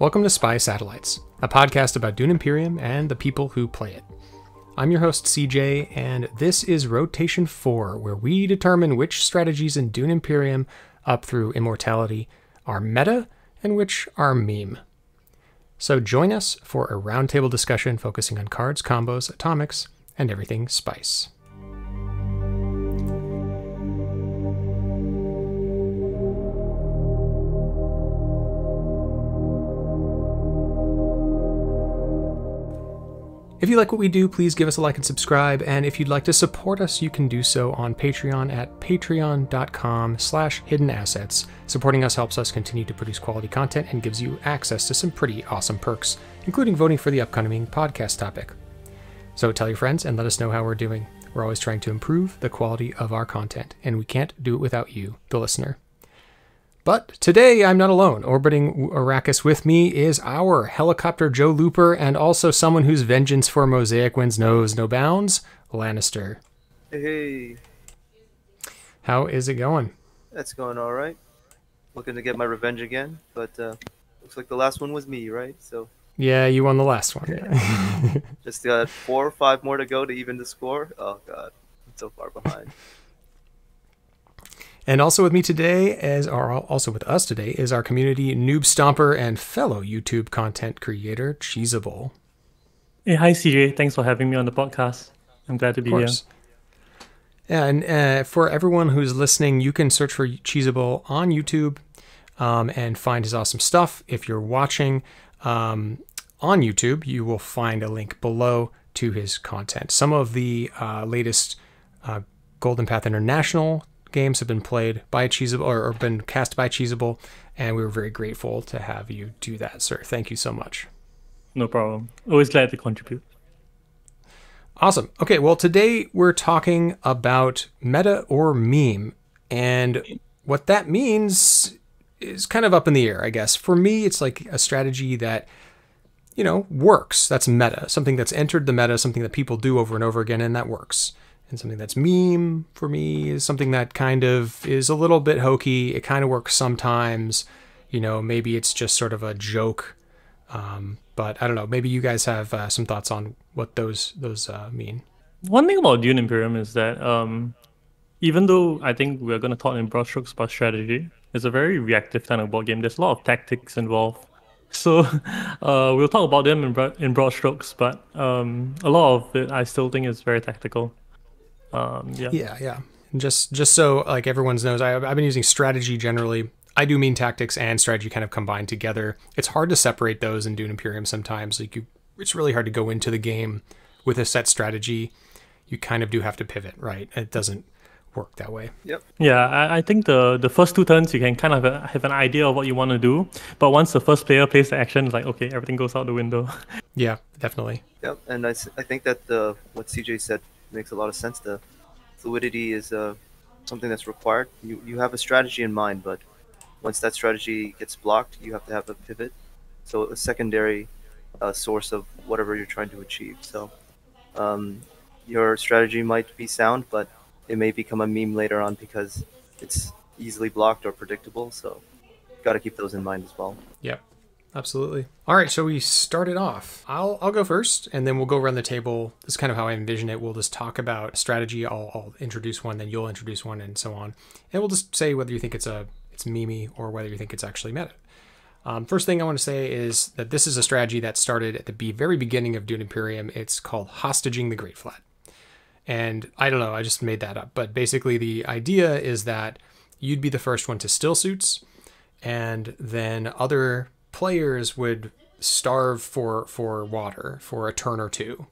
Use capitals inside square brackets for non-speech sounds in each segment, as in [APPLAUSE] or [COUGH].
Welcome to Spy Satellites, a podcast about Dune Imperium and the people who play it. I'm your host, CJ, and this is Rotation 4, where we determine which strategies in Dune Imperium up through Immortality are meta and which are meme. So join us for a roundtable discussion focusing on cards, combos, atomics, and everything spice. If you like what we do, please give us a like and subscribe. And if you'd like to support us, you can do so on Patreon at patreon.com slash hidden assets. Supporting us helps us continue to produce quality content and gives you access to some pretty awesome perks, including voting for the upcoming podcast topic. So tell your friends and let us know how we're doing. We're always trying to improve the quality of our content, and we can't do it without you, the listener. But today I'm not alone. Orbiting Arrakis with me is our helicopter Joe Looper and also someone whose vengeance for Mosaic Winds knows no bounds, Lannister. Hey, How is it going? that's going all right. Looking to get my revenge again, but uh, looks like the last one was me, right? So Yeah, you won the last one. Yeah. [LAUGHS] just got four or five more to go to even the score. Oh god, I'm so far behind. [LAUGHS] and also with me today, as are also with us today, is our community noob stomper and fellow YouTube content creator, Cheesable. Hey, hi CJ. Thanks for having me on the podcast. I'm glad to be here. and uh, for everyone who's listening, you can search for Cheesable on YouTube um, and find his awesome stuff. If you're watching um, on YouTube, you will find a link below to his content. Some of the uh, latest uh, Golden Path International games have been played by Cheesable or, or been cast by Cheesable, and we were very grateful to have you do that, sir. Thank you so much. No problem. Always glad to contribute. Awesome. Okay, well, today we're talking about meta or meme. And what that means is kind of up in the air, I guess. For me, it's like a strategy that, you know, works. That's meta, something that's entered the meta, something that people do over and over again, and that works. And something that's meme for me is something that kind of is a little bit hokey. It kind of works sometimes. You know, maybe it's just sort of a joke. Um, but I don't know. Maybe you guys have uh, some thoughts on what those those uh, mean. One thing about Dune Imperium is that um, even though I think we're going to talk in broad strokes about strategy, it's a very reactive kind of board game. There's a lot of tactics involved. [LAUGHS] So uh, we'll talk about them in, broad, in broad strokes, but um, a lot of it I still think is very tactical. Um, yeah. Yeah, yeah. And just just so like everyone knows, I, I've been using strategy generally. I do mean tactics and strategy kind of combined together. It's hard to separate those in Dune Imperium sometimes. Like you, it's really hard to go into the game with a set strategy. You kind of do have to pivot, right? It doesn't work that way. Yep. Yeah, I, I think the, the first two turns you can kind of have, have an idea of what you want to do, but once the first player plays the action, it's like okay, everything goes out the window. [LAUGHS] Yeah, definitely. Yep. And I, I think that the what CJ said makes a lot of sense. The fluidity is uh, something that's required. You you have a strategy in mind, but once that strategy gets blocked, you have to have a pivot. So a secondary uh, source of whatever you're trying to achieve. So um, your strategy might be sound, but it may become a meme later on because it's easily blocked or predictable. So got to keep those in mind as well. Yep. Absolutely. All right, so we started off. I'll I'll go first, and then we'll go around the table. This is kind of how I envision it. We'll just talk about strategy. I'll, I'll introduce one, then you'll introduce one, and so on. And we'll just say whether you think it's a it's meme or whether you think it's actually meta. Um, first thing I want to say is that this is a strategy that started at the be- very beginning of Dune Imperium. It's called hostaging the Great Flat. And I don't know, I just made that up. But basically, the idea is that you'd be the first one to still suits, and then other players would starve for for water for a turn or two.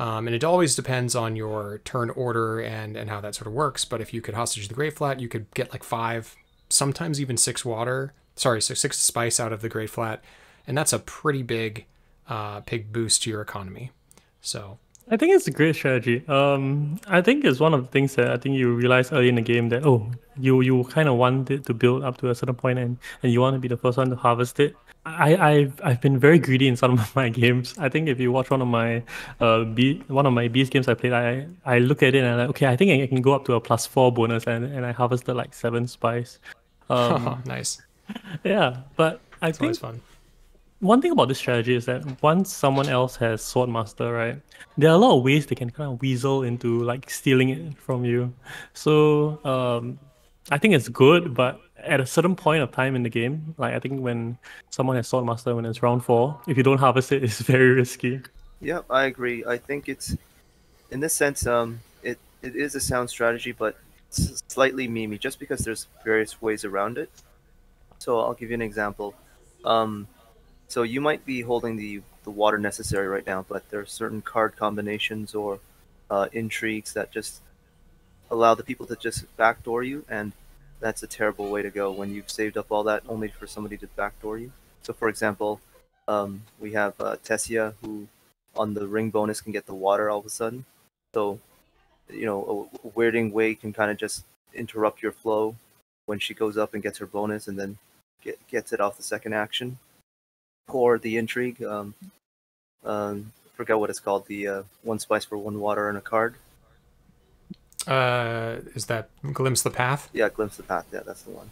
Um, and it always depends on your turn order and and how that sort of works. But if you could hostage the Great Flat, you could get like five, sometimes even six water. Sorry, so six spice out of the Great Flat, and that's a pretty big, uh, big boost to your economy. So I think it's a great strategy. Um, I think it's one of the things that I think you realize early in the game that oh, you you kind of want it to build up to a certain point and, and you want to be the first one to harvest it. I I've I've been very greedy in some of my [LAUGHS] games. I think if you watch one of my uh B one of my beast games I played, I I look at it and I'm like okay, I think I can go up to a plus four bonus and, and I harvested like seven spice. [LAUGHS] Um, nice. yeah, but I It's always think fun. one thing about this strategy is that once someone else has Swordmaster, right, there are a lot of ways they can kind of weasel into like stealing it from you. So um, I think it's good, but at a certain point of time in the game, like I think when someone has Swordmaster when it's round four, if you don't harvest it, [LAUGHS] it's very risky. Yeah, I agree. I think it's in this sense, um, it it is a sound strategy, but slightly memey, just because there's various ways around it. So I'll give you an example. Um, so you might be holding the the water necessary right now, but there are certain card combinations or uh, intrigues that just allow the people to just backdoor you, and that's a terrible way to go when you've saved up all that only for somebody to backdoor you. So, for example, um, we have uh, Tessia who on the ring bonus can get the water all of a sudden. So, you know, a weirding way can kind of just interrupt your flow when she goes up and gets her bonus and then get, gets it off the second action. Or the intrigue, um, um, forget what it's called, the uh, one spice for one water and a card. Uh, is that glimpse the path? Yeah, glimpse the path. Yeah, that's the one.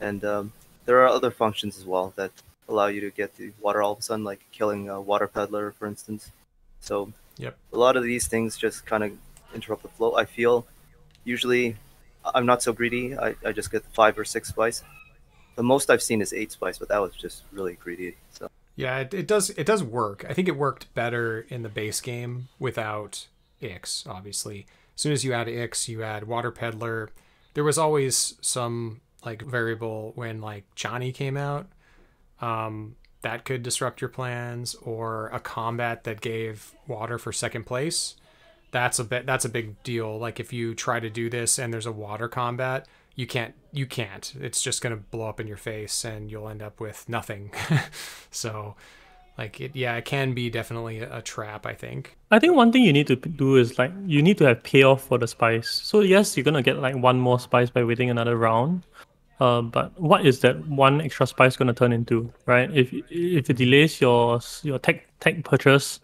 And um, there are other functions as well that allow you to get the water all of a sudden, like killing a water peddler, for instance. So, yep. a lot of these things just kind of interrupt the flow. I feel usually I'm not so greedy. I, I just get five or six spice. The most I've seen is eight spice, but that was just really greedy. So yeah, it, it does it does work. I think it worked better in the base game without Ix, obviously as soon as you add Ix, you add Water Peddler. There was always some like variable when like Johnny came out. Um, that could disrupt your plans, or a combat that gave water for second place. That's a bit. That's a big deal. Like if you try to do this and there's a water combat, you can't. You can't. It's just gonna blow up in your face, and you'll end up with nothing. [LAUGHS] so like it yeah it can be definitely a, trap i think. I think one thing you need to do is like you need to have payoff for the spice. So yes you're gonna get like one more spice by waiting another round. Uh, but what is that one extra spice gonna turn into right? If if it delays your your tech tech purchase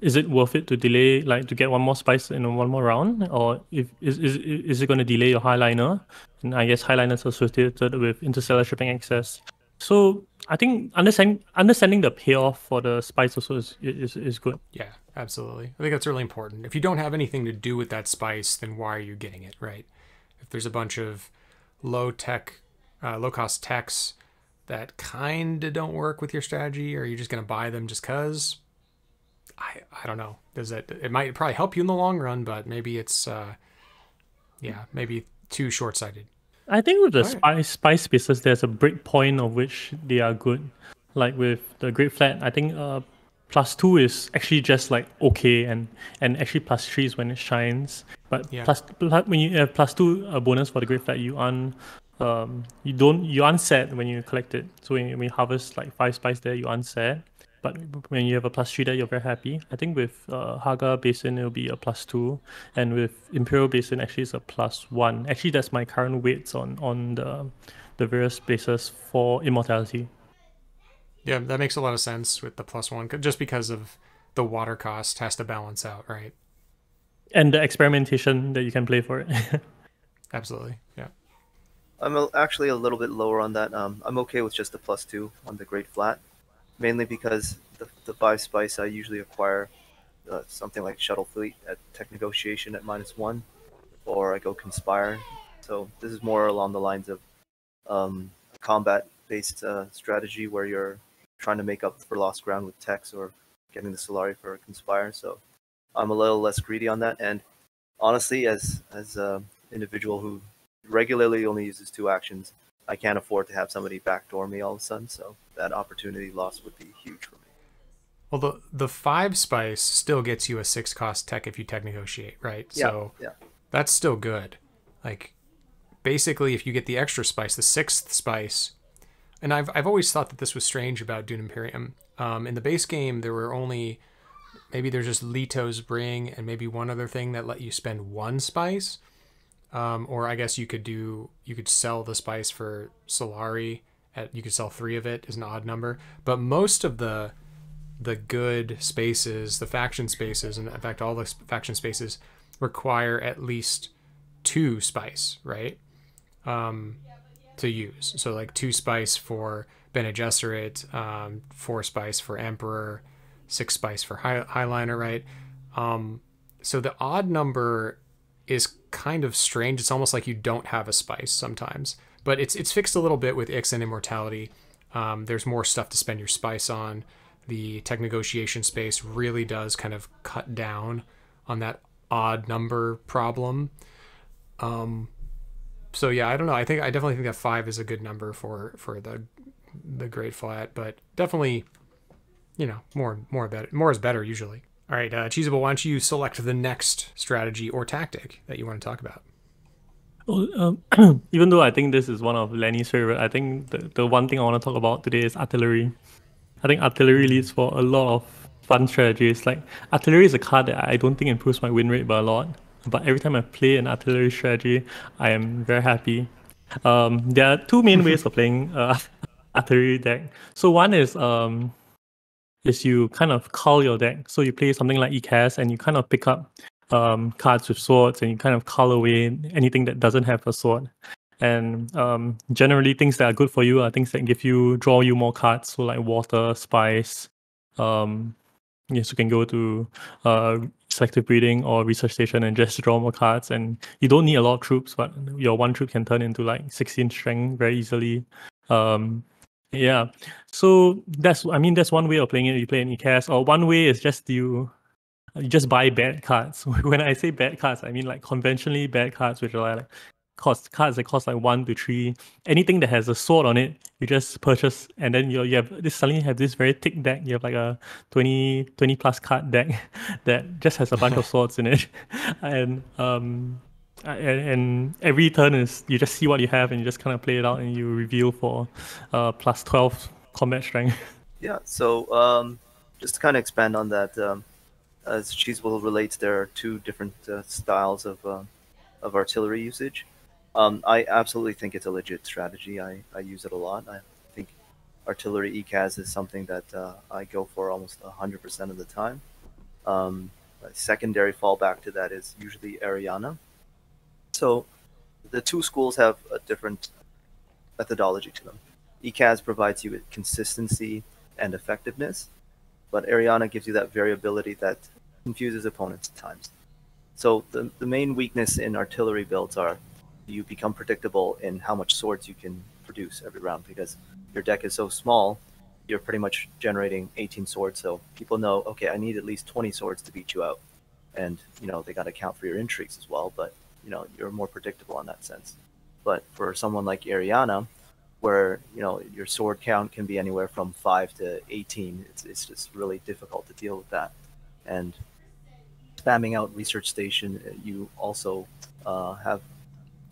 is it worth it to delay like to get one more spice in one more round? Or if is is, is it to delay your highliner? And i guess highliners associated with interstellar shipping access. So I think understanding understanding the payoff for the spice also is, is is good. Yeah, absolutely. I think that's really important. If you don't have anything to do with that spice, then why are you getting it, right? If there's a bunch of low tech, uh, low cost techs that kind of don't work with your strategy, or you're just gonna buy them just cause. I I don't know. Does it? It might probably help you in the long run, but maybe it's, uh, yeah, maybe too short sighted. I think with the right. spice spice spaces, there's a break point of which they are good. Like with the Great Flat, I think uh, plus two is actually just like okay, and and actually plus three is when it shines. But yeah. plus, plus when you have plus two a bonus for the Great Flat, you un um you don't you unset when you collect it. So when, when you harvest like five spice there, you unset. But when you have a plus three there, you're very happy. I think with uh, Hagga Basin, it'll be a plus two. And with Imperial Basin, actually, it's a plus one. Actually, that's my current weights on, on the, the various bases for Immortality. Yeah, that makes a lot of sense with the plus one, just because of the water cost has to balance out, right? And the experimentation that you can play for it. [LAUGHS] Absolutely, yeah. I'm actually a little bit lower on that. Um, I'm okay with just the plus two on the Great Flat mainly because the, the buy spice I usually acquire uh, something like Shuttle Fleet at Tech Negotiation at minus one, or I go Conspire. So this is more along the lines of um, combat-based uh, strategy where you're trying to make up for lost ground with techs or getting the Solari for Conspire. So I'm a little less greedy on that. And honestly, as as an individual who regularly only uses two actions, I can't afford to have somebody backdoor me all of a sudden. So that opportunity loss would be huge for me. Well, the the five spice still gets you a six cost tech if you tech negotiate, right? Yeah, so yeah. that's still good. Like basically, if you get the extra spice, the sixth spice, and I've I've always thought that this was strange about Dune Imperium. Um, in the base game, there were only maybe there's just Leto's Bring and maybe one other thing that let you spend one spice. Um, or I guess you could do you could sell the spice for Solari at you could sell three of it is an odd number, but most of the the good spaces, the faction spaces, and in fact all the faction spaces require at least two spice, right? Um, to use. So like two spice for Bene Gesserit, um, four spice for Emperor, six spice for high, Highliner, right? Um, so the odd number is kind of strange. It's almost like you don't have a spice sometimes, but it's it's fixed a little bit with Ix and Immortality. Um, there's more stuff to spend your spice on. The tech negotiation space really does kind of cut down on that odd number problem. Um, so yeah, I don't know. I think I definitely think that five is a good number for for the the Great Flat, but definitely, you know, more more better. More is better usually. All right, uh, Cheesable, why don't you select the next strategy or tactic that you want to talk about? Well, um, [CLEARS THROAT] even though I think this is one of Lenny's favorite, I think the, the one thing I want to talk about today is artillery. I think artillery leads for a lot of fun strategies. Like artillery is a card that I don't think improves my win rate by a lot, but every time I play an artillery strategy, I am very happy. Um, there are two main ways of [LAUGHS] playing uh, [LAUGHS] artillery deck. So one is um, is you kind of cull your deck. So you play something like Ecaz and you kind of pick up um, cards with swords and you kind of cull away anything that doesn't have a sword. And um, generally, things that are good for you are things that give you draw you more cards. So like water, spice. Um, yes, you can go to uh, selective breeding or research station and just draw more cards. And you don't need a lot of troops, but your one troop can turn into like 16 strength very easily. Um, yeah. So that's I mean that's one way of playing it. You play in Ecaz, or one way is just you just buy bad cards. [LAUGHS] when I say bad cards, I mean like conventionally bad cards, which are like cost cards that cost like one to three. Anything that has a sword on it, you just purchase, and then you you have this suddenly have this very thick deck. You have like a 20, 20 plus card deck [LAUGHS] that just has a bunch of [LAUGHS] swords in it, and um and, and, every turn is you just see what you have and you just kind of play it out and you reveal for uh, plus 12 combat strength. Yeah, so um, just to kind of expand on that, um, as Cheesable relates, there are two different uh, styles of, uh, of artillery usage. Um, I absolutely think it's a legit strategy. I, I use it a lot. I think artillery Ecaz is something that uh, I go for almost 100% of the time. Um, secondary fallback to that is usually Ariana. So the two schools have a different methodology to them. Ecaz provides you with consistency and effectiveness, but Ariana gives you that variability that confuses opponents at times. So the, the main weakness in artillery builds are you become predictable in how much swords you can produce every round because your deck is so small, you're pretty much generating 18 swords. So people know, okay, I need at least 20 swords to beat you out. And, you know, they got to count for your intrigues as well. But you know you're more predictable in that sense. But for someone like Ariana, where you know your sword count can be anywhere from five to eighteen, it's it's just really difficult to deal with that. And spamming out research station, uh, you also uh, have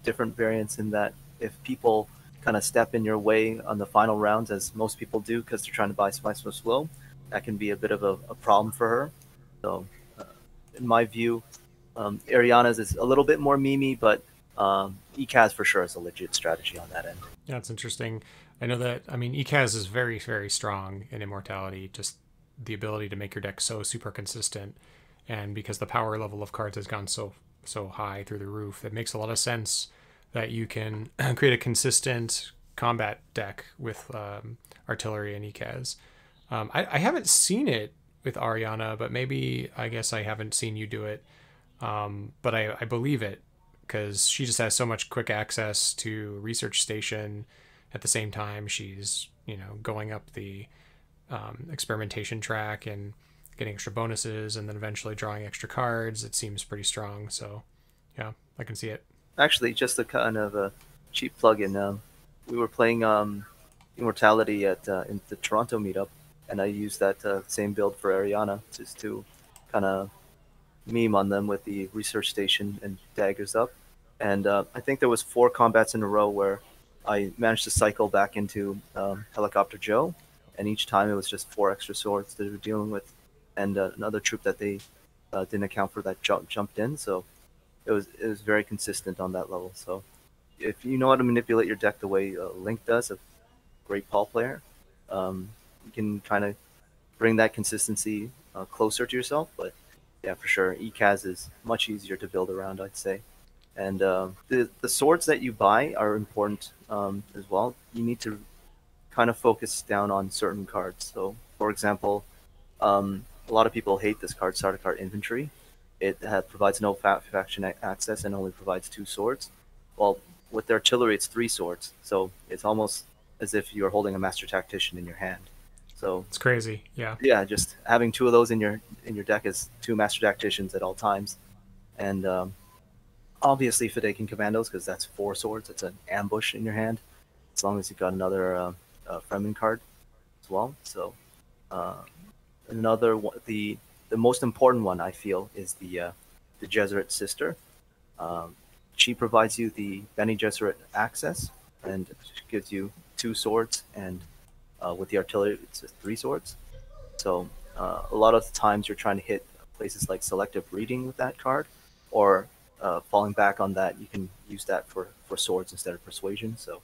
different variants in that if people kind of step in your way on the final rounds, as most people do, because they're trying to buy Spice with slow, that can be a bit of a, a problem for her. So, uh, in my view, um, Ariana's is a little bit more Mimi, but um, Ecaz for sure is a legit strategy on that end. Yeah, it's interesting. I know that, I mean, Ecaz is very, very strong in Immortality, just the ability to make your deck so super consistent. And because the power level of cards has gone so so high through the roof, it makes a lot of sense that you can [CLEARS THROAT] create a consistent combat deck with um, artillery and Ecaz. Um, I, I haven't seen it with Ariana, but maybe I guess I haven't seen you do it. Um, but I, I believe it because she just has so much quick access to research station. At the same time, she's you know going up the um, experimentation track and getting extra bonuses, and then eventually drawing extra cards. It seems pretty strong. So yeah, I can see it. Actually, just a kind of a cheap plug-in. Um, we were playing um, Immortality at uh, in the Toronto meetup, and I used that uh, same build for Ariana just to kind of meme on them with the research station and daggers up. And uh, I think there was four combats in a row where I managed to cycle back into um, Helicopter Joe, and each time it was just four extra swords that we were dealing with, and uh, another troop that they uh, didn't account for that jump, jumped in. So it was it was very consistent on that level. So if you know how to manipulate your deck the way uh, Link does, a great Paul player, um, you can kind of bring that consistency uh, closer to yourself. But yeah, for sure. Ecaz is much easier to build around, I'd say. And uh, the the swords that you buy are important um, as well. You need to kind of focus down on certain cards. So, for example, um, a lot of people hate this card, Sardaukar Infantry. It provides no faction access and only provides two swords. Well, with the artillery, it's three swords, so it's almost as if you're holding a master tactician in your hand. So it's crazy, yeah. Yeah, just having two of those in your in your deck is two master tacticians at all times, and um, obviously Fedaykin commandos because that's four swords. It's an ambush in your hand, as long as you've got another uh, uh, Fremen card as well. So uh, another the the most important one I feel is the uh, the Jesuit sister. Um, she provides you the Bene Gesserit access and gives you two swords and uh, with the artillery, it's three swords. So uh, a lot of times you're trying to hit places like selective breeding with that card, or uh, falling back on that, you can use that for, for swords instead of persuasion. So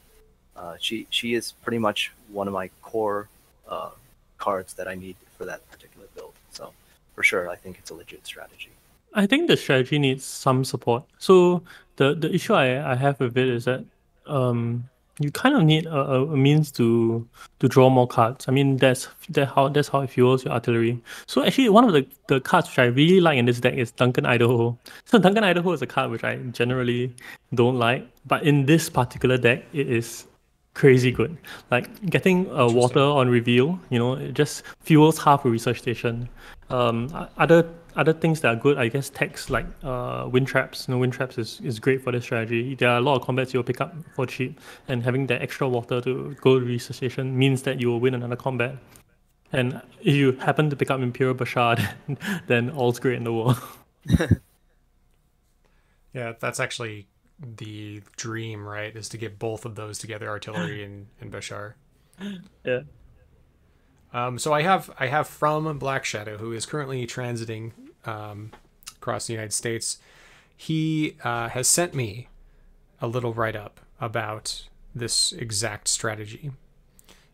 uh, she she is pretty much one of my core uh, cards that I need for that particular build. So for sure, I think it's a legit strategy. I think the strategy needs some support. So the the issue I, I have with it is that um, you kind of need a, a means to to draw more cards. I mean, that's that how that's how it fuels your artillery. So actually, one of the, the cards which I really like in this deck is Duncan Idaho. [LAUGHS] So Duncan Idaho is a card which I generally don't like, but in this particular deck, it is crazy good. Like getting a water on reveal, you know, it just fuels half a research station. Um, other other things that are good, I guess, techs like uh, wind traps. You know, wind traps is, is great for this strategy. There are a lot of combats you'll pick up for cheap, and having that extra water to go to research station means that you will win another combat. And if you happen to pick up Imperial Bashar, [LAUGHS] then all's great in the world. [LAUGHS] yeah, that's actually the dream, right? Is to get both of those together, artillery [GASPS] and, and Bashar. Yeah. Um, so I have I have from Black Shadow, who is currently transiting um, across the United States. He uh, has sent me a little write up about this exact strategy,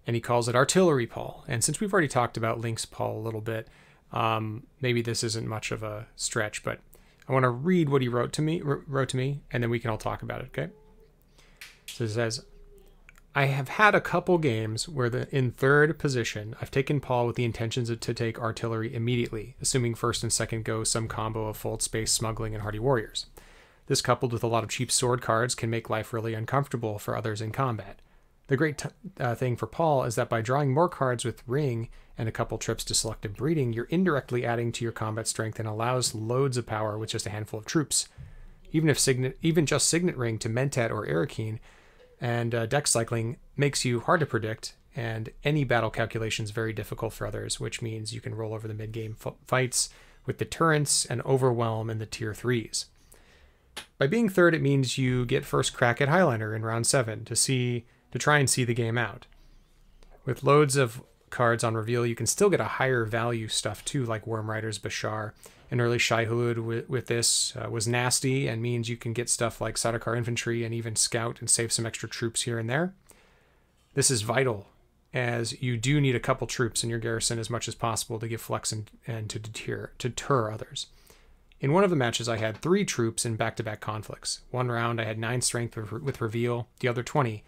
and he calls it artillery Paul. And since we've already talked about Lynx Paul a little bit, um, maybe this isn't much of a stretch, but I want to read what he wrote to me wrote to me, and then we can all talk about it. Okay. So it says, I have had a couple games where the in third position I've taken Paul with the intentions of, to take artillery immediately, assuming first and second go some combo of fold space smuggling and hardy warriors. This coupled with a lot of cheap sword cards can make life really uncomfortable for others in combat. The great t- uh, thing for Paul is that by drawing more cards with ring and a couple trips to selective breeding, you're indirectly adding to your combat strength and allows loads of power with just a handful of troops. Even if Signet, even just Signet Ring to Mentat or Arakeen and uh, deck cycling makes you hard to predict, and any battle calculations very difficult for others, which means you can roll over the mid game f- fights with deterrence and overwhelm in the tier 3s. By being third, it means you get first crack at Highliner in round 7 to see to try and see the game out. With loads of cards on reveal, you can still get a higher value stuff too, like Worm Riders Bashar. An early Shai-Hulud with, with this uh, was nasty and means you can get stuff like Sardaukar Infantry and even Scout and save some extra troops here and there. This is vital, as you do need a couple troops in your garrison as much as possible to give flex and, and to deter, to deter others. In one of the matches, I had three troops in back to back conflicts. One round, I had 9 strength with reveal, the other 20.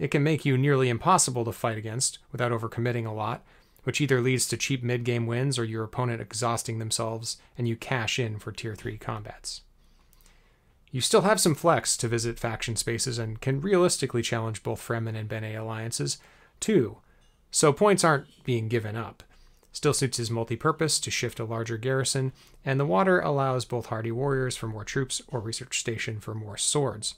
It can make you nearly impossible to fight against without overcommitting a lot, which either leads to cheap mid game wins or your opponent exhausting themselves and you cash in for tier 3 combats. You still have some flex to visit faction spaces and can realistically challenge both Fremen and Bene alliances, too, so points aren't being given up. Still suits his multi purpose to shift a larger garrison, and the water allows both hardy warriors for more troops or research station for more swords.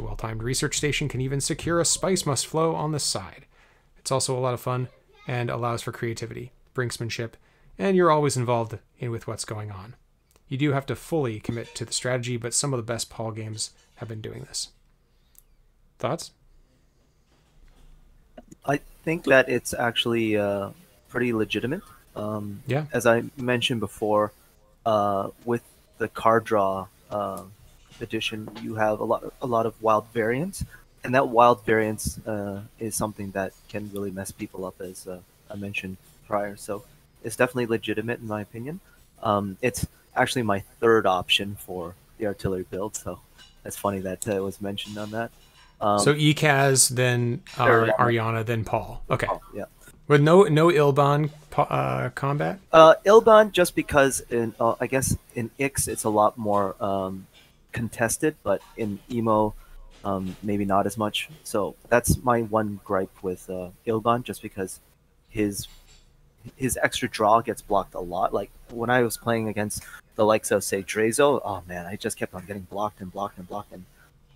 A well timed research station can even secure a spice must flow on the side. It's also a lot of fun and allows for creativity, brinksmanship, and you're always involved in with what's going on. You do have to fully commit to the strategy, but some of the best Paul games have been doing this. Thoughts? I think that it's actually uh, pretty legitimate. Um, yeah. As I mentioned before, uh, with the card draw uh, edition, you have a lot a lot of wild variants, and that wild variance uh, is something that can really mess people up, as uh, I mentioned prior. So it's definitely legitimate in my opinion. Um, it's actually my third option for the artillery build, so that's funny that uh, was mentioned on that. Um, so Ecaz, then uh, Ariana. Ariana, then Paul. Okay. oh, yeah. With no no Ilban uh, combat. Uh, Ilban, just because in uh, I guess in Ix it's a lot more um, contested, but in Emo, um, maybe not as much. So that's my one gripe with uh, Ilban, just because his his extra draw gets blocked a lot. Like when I was playing against the likes of say Drezo, oh man, I just kept on getting blocked and blocked and blocked, and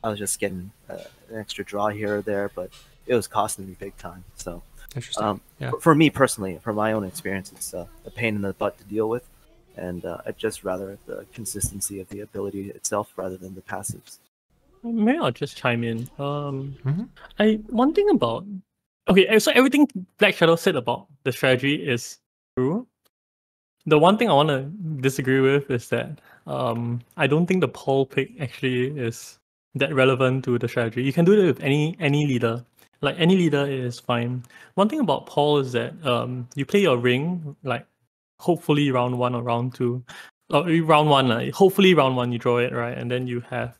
I was just getting uh, an extra draw here or there, but it was costing me big time. So. Interesting. Um, yeah. for, for me personally, from my own experience, it's uh, a pain in the butt to deal with, and uh, I'd just rather the consistency of the ability itself rather than the passives. Maybe I'll just chime in. Um, Mhm. I one thing about okay, so everything Black Shadow said about the strategy is true. The one thing I want to disagree with is that um, I don't think the Paul pick actually is that relevant to the strategy. You can do it with any any leader. Like any leader is fine. One thing about Paul is that um, you play your ring like hopefully round one or round two, or maybe round one. Like, hopefully round one you draw it right, and then you have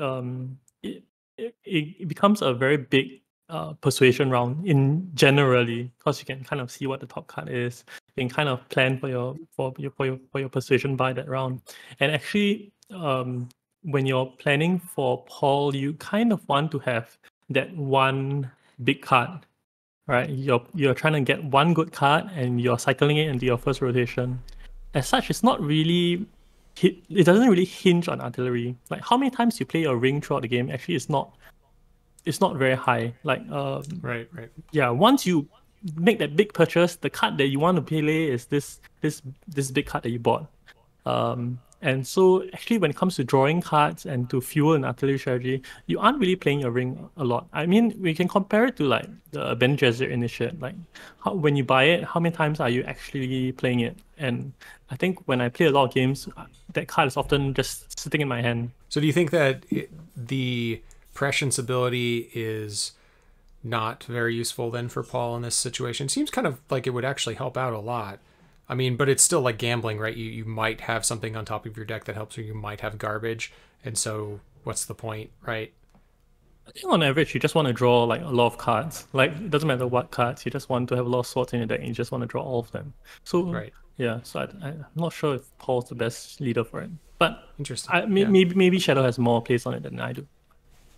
um, it, it, it becomes a very big uh, persuasion round in generally because you can kind of see what the top card is. You can kind of plan for your for your for your for your persuasion by that round. And actually, um, when you're planning for Paul, you kind of want to have that one big card, right? You're you're trying to get one good card and you're cycling it into your first rotation. As such, it's not really it doesn't really hinge on artillery. Like how many times you play a ring throughout the game actually is not it's not very high. Like um Right. Right. yeah, once you make that big purchase, the card that you want to play is this this this big card that you bought. Um and so actually when it comes to drawing cards and to fuel an artillery strategy, you aren't really playing your ring a lot. I mean we can compare it to like the Bene Gesserit initiate. Like how, when you buy it, how many times are you actually playing it? And I think when I play a lot of games, that card is often just sitting in my hand. So do you think that it, the prescience ability is not very useful then for Paul in this situation? Seems kind of like it would actually help out a lot. I mean, but it's still like gambling, right? You you might have something on top of your deck that helps, or you might have garbage, and so what's the point, right? I think on average, you just want to draw like a lot of cards. Like it doesn't matter what cards, you just want to have a lot of swords in your deck, and you just want to draw all of them. So Right. yeah, so I, I, I'm not sure if Paul's the best leader for it, but Interesting. I, Yeah. maybe maybe Shadow has more plays on it than I do.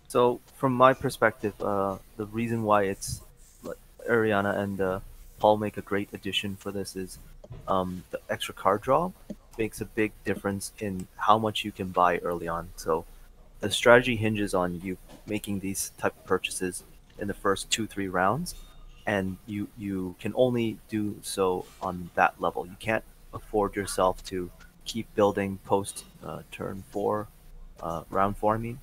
So from my perspective, uh, the reason why it's like Ariana and uh, Paul make a great addition for this is um, the extra card draw makes a big difference in how much you can buy early on. So the strategy hinges on you making these type of purchases in the first two three rounds, and you you can only do so on that level. You can't afford yourself to keep building post uh, turn four, uh, round four. I mean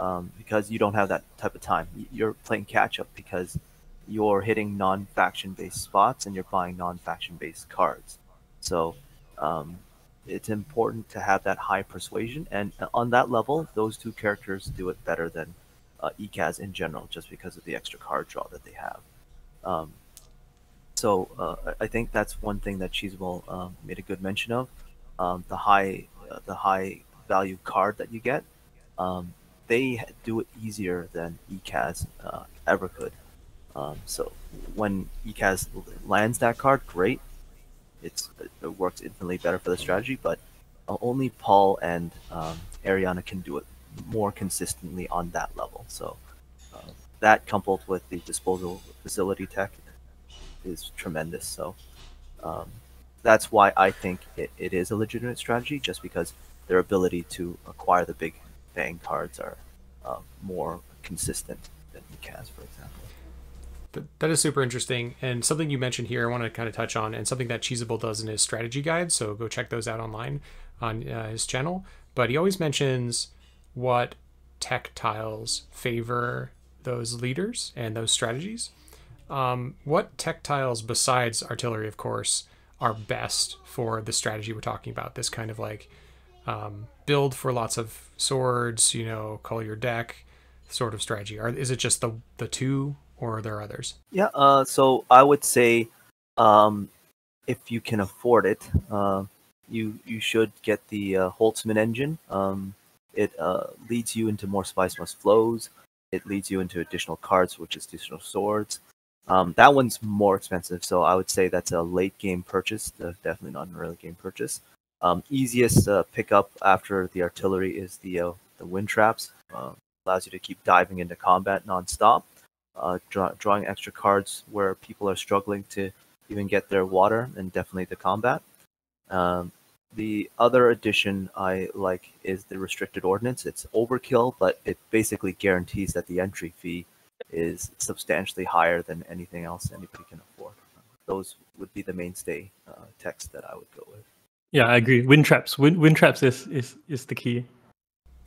um, because you don't have that type of time. You're playing catch up because you're hitting non-faction based spots and you're buying non-faction based cards. So um, it's important to have that high persuasion, and on that level, those two characters do it better than uh, Ecaz in general, just because of the extra card draw that they have. Um, so uh, I- think that's one thing that Cheesable um, made a good mention of. Um, the high, uh, the high value card that you get. Um, they do it easier than ECAS uh, ever could. Um, so when Ecaz lands that card, great. It's it works infinitely better for the strategy, but only Paul and um, Ariana can do it more consistently on that level. So uh, that coupled with the disposal facility tech is tremendous. So um, that's why I think it, it is a legitimate strategy, just because their ability to acquire the big bang cards are uh, more consistent than Ecaz, for example. Th- that is super interesting and something you mentioned here i want to kind of touch on and something that cheesable does in his strategy guide so go check those out online on uh, his channel. But he always mentions what tech tiles favor those leaders and those strategies. Um, what tech tiles besides artillery of course are best for the strategy we're talking about this kind of like um, build for lots of swords you know call your deck sort of strategy. Are is it just the the two or are there others Yeah, uh, so I would say um, if you can afford it, uh, you you should get the uh, Holtzman engine. Um, it uh, leads you into more Spice Must flows. it leads you into additional cards, which is additional swords. Um, that one's more expensive, so I would say that's a late game purchase, uh, definitely not an early game purchase. Um, easiest uh, pickup after the artillery is the the wind traps. Allows you to keep diving into combat nonstop, uh, draw, drawing extra cards where people are struggling to even get their water, and definitely the combat. Um, the other addition I like is the restricted ordnance. It's overkill, but it basically guarantees that the entry fee is substantially higher than anything else anybody can afford. Those would be the mainstay uh, techs that I would go with. Yeah, I agree. Wind traps. Wind, wind traps is, is is the key.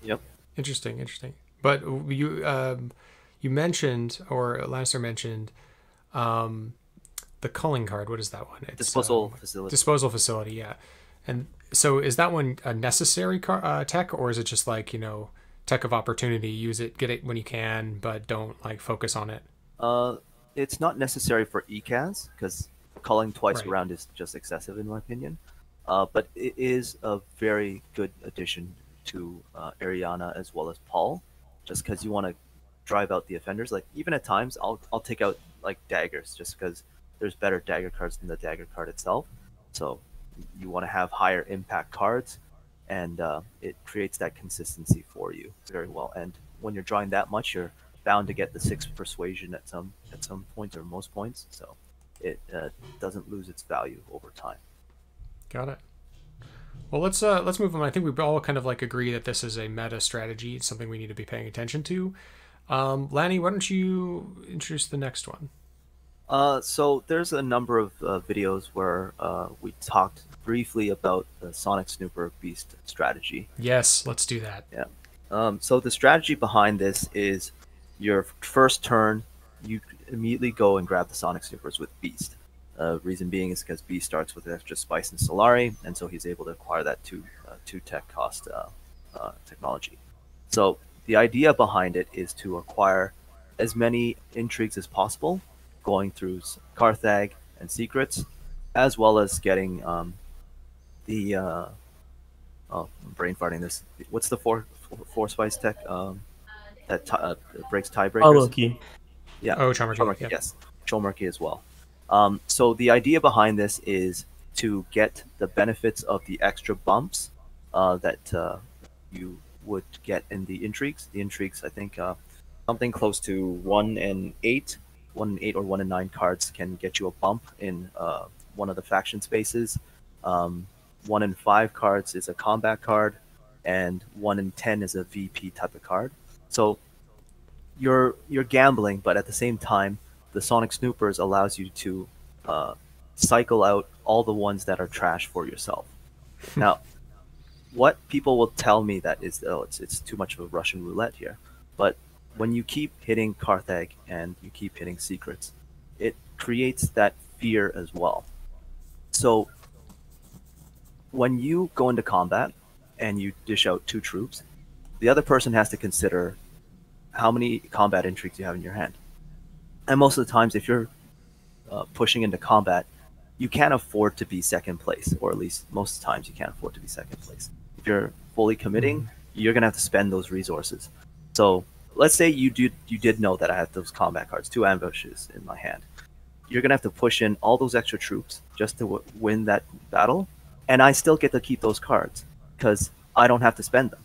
Yep. Interesting, interesting. But you um, you mentioned or Lannister mentioned um, the culling card. What is that one? It's, Disposal um, facility. disposal facility. Yeah, and so is that one a necessary car, uh, tech, or is it just like you know tech of opportunity? Use it, get it when you can, but don't like focus on it. Uh, it's not necessary for Ecaz because calling twice Right. around is just excessive in my opinion. Uh, but it is a very good addition to uh, Ariana as well as Paul, just because you want to drive out the offenders. Like even at times, I'll I'll take out like daggers just because there's better dagger cards than the dagger card itself. So you want to have higher impact cards, and uh, it creates that consistency for you very well. And when you're drawing that much, you're bound to get the six persuasion at some at some point or most points. So it uh, doesn't lose its value over time. Got it. Well, let's uh let's move on. I think we all kind of like agree that this is a meta strategy. It's something we need to be paying attention to. Um, Lanny, why don't you introduce the next one? Uh, so there's a number of uh, videos where uh, we talked briefly about the Sonic Snooper Beast strategy. Yes, let's do that. Yeah. Um, so the strategy behind this is your first turn, you immediately go and grab the Sonic Snoopers with Beast. Uh, reason being is because Beast starts with extra spice and Solari, and so he's able to acquire that two uh, two tech cost uh, uh, technology. So the idea behind it is to acquire as many intrigues as possible, going through Carthag and secrets, as well as getting um, the uh, oh, I'm brain farting this. What's the four four, four spice tech um, that ti uh, breaks tiebreakers? Hierarchy. Yeah. Oh, Charmer Chomurky, yeah. yes. Chomurky as well. Um, so the idea behind this is to get the benefits of the extra bumps uh, that uh, you would get in the intrigues. The intrigues, I think, uh, something close to one and eight, one and eight or one and nine cards can get you a bump in uh, one of the faction spaces. Um, one in five cards is a combat card, and one in ten is a VP type of card. So you're you're gambling, but at the same time, the Sonic Snoopers allows you to uh, cycle out all the ones that are trash for yourself. [LAUGHS] now, what people will tell me that is, oh, it's it's too much of a Russian roulette here. But when you keep hitting Carthag and you keep hitting secrets, it creates that fear as well. So when you go into combat and you dish out two troops, the other person has to consider how many combat intrigues you have in your hand. And most of the times, if you're uh, pushing into combat, you can't afford to be second place, or at least most times you can't afford to be second place. You're fully committing, you're gonna have to spend those resources. So let's say you did you did know that I had those combat cards, two ambushes in my hand. You're gonna have to push in all those extra troops just to w- win that battle, and I still get to keep those cards because I don't have to spend them.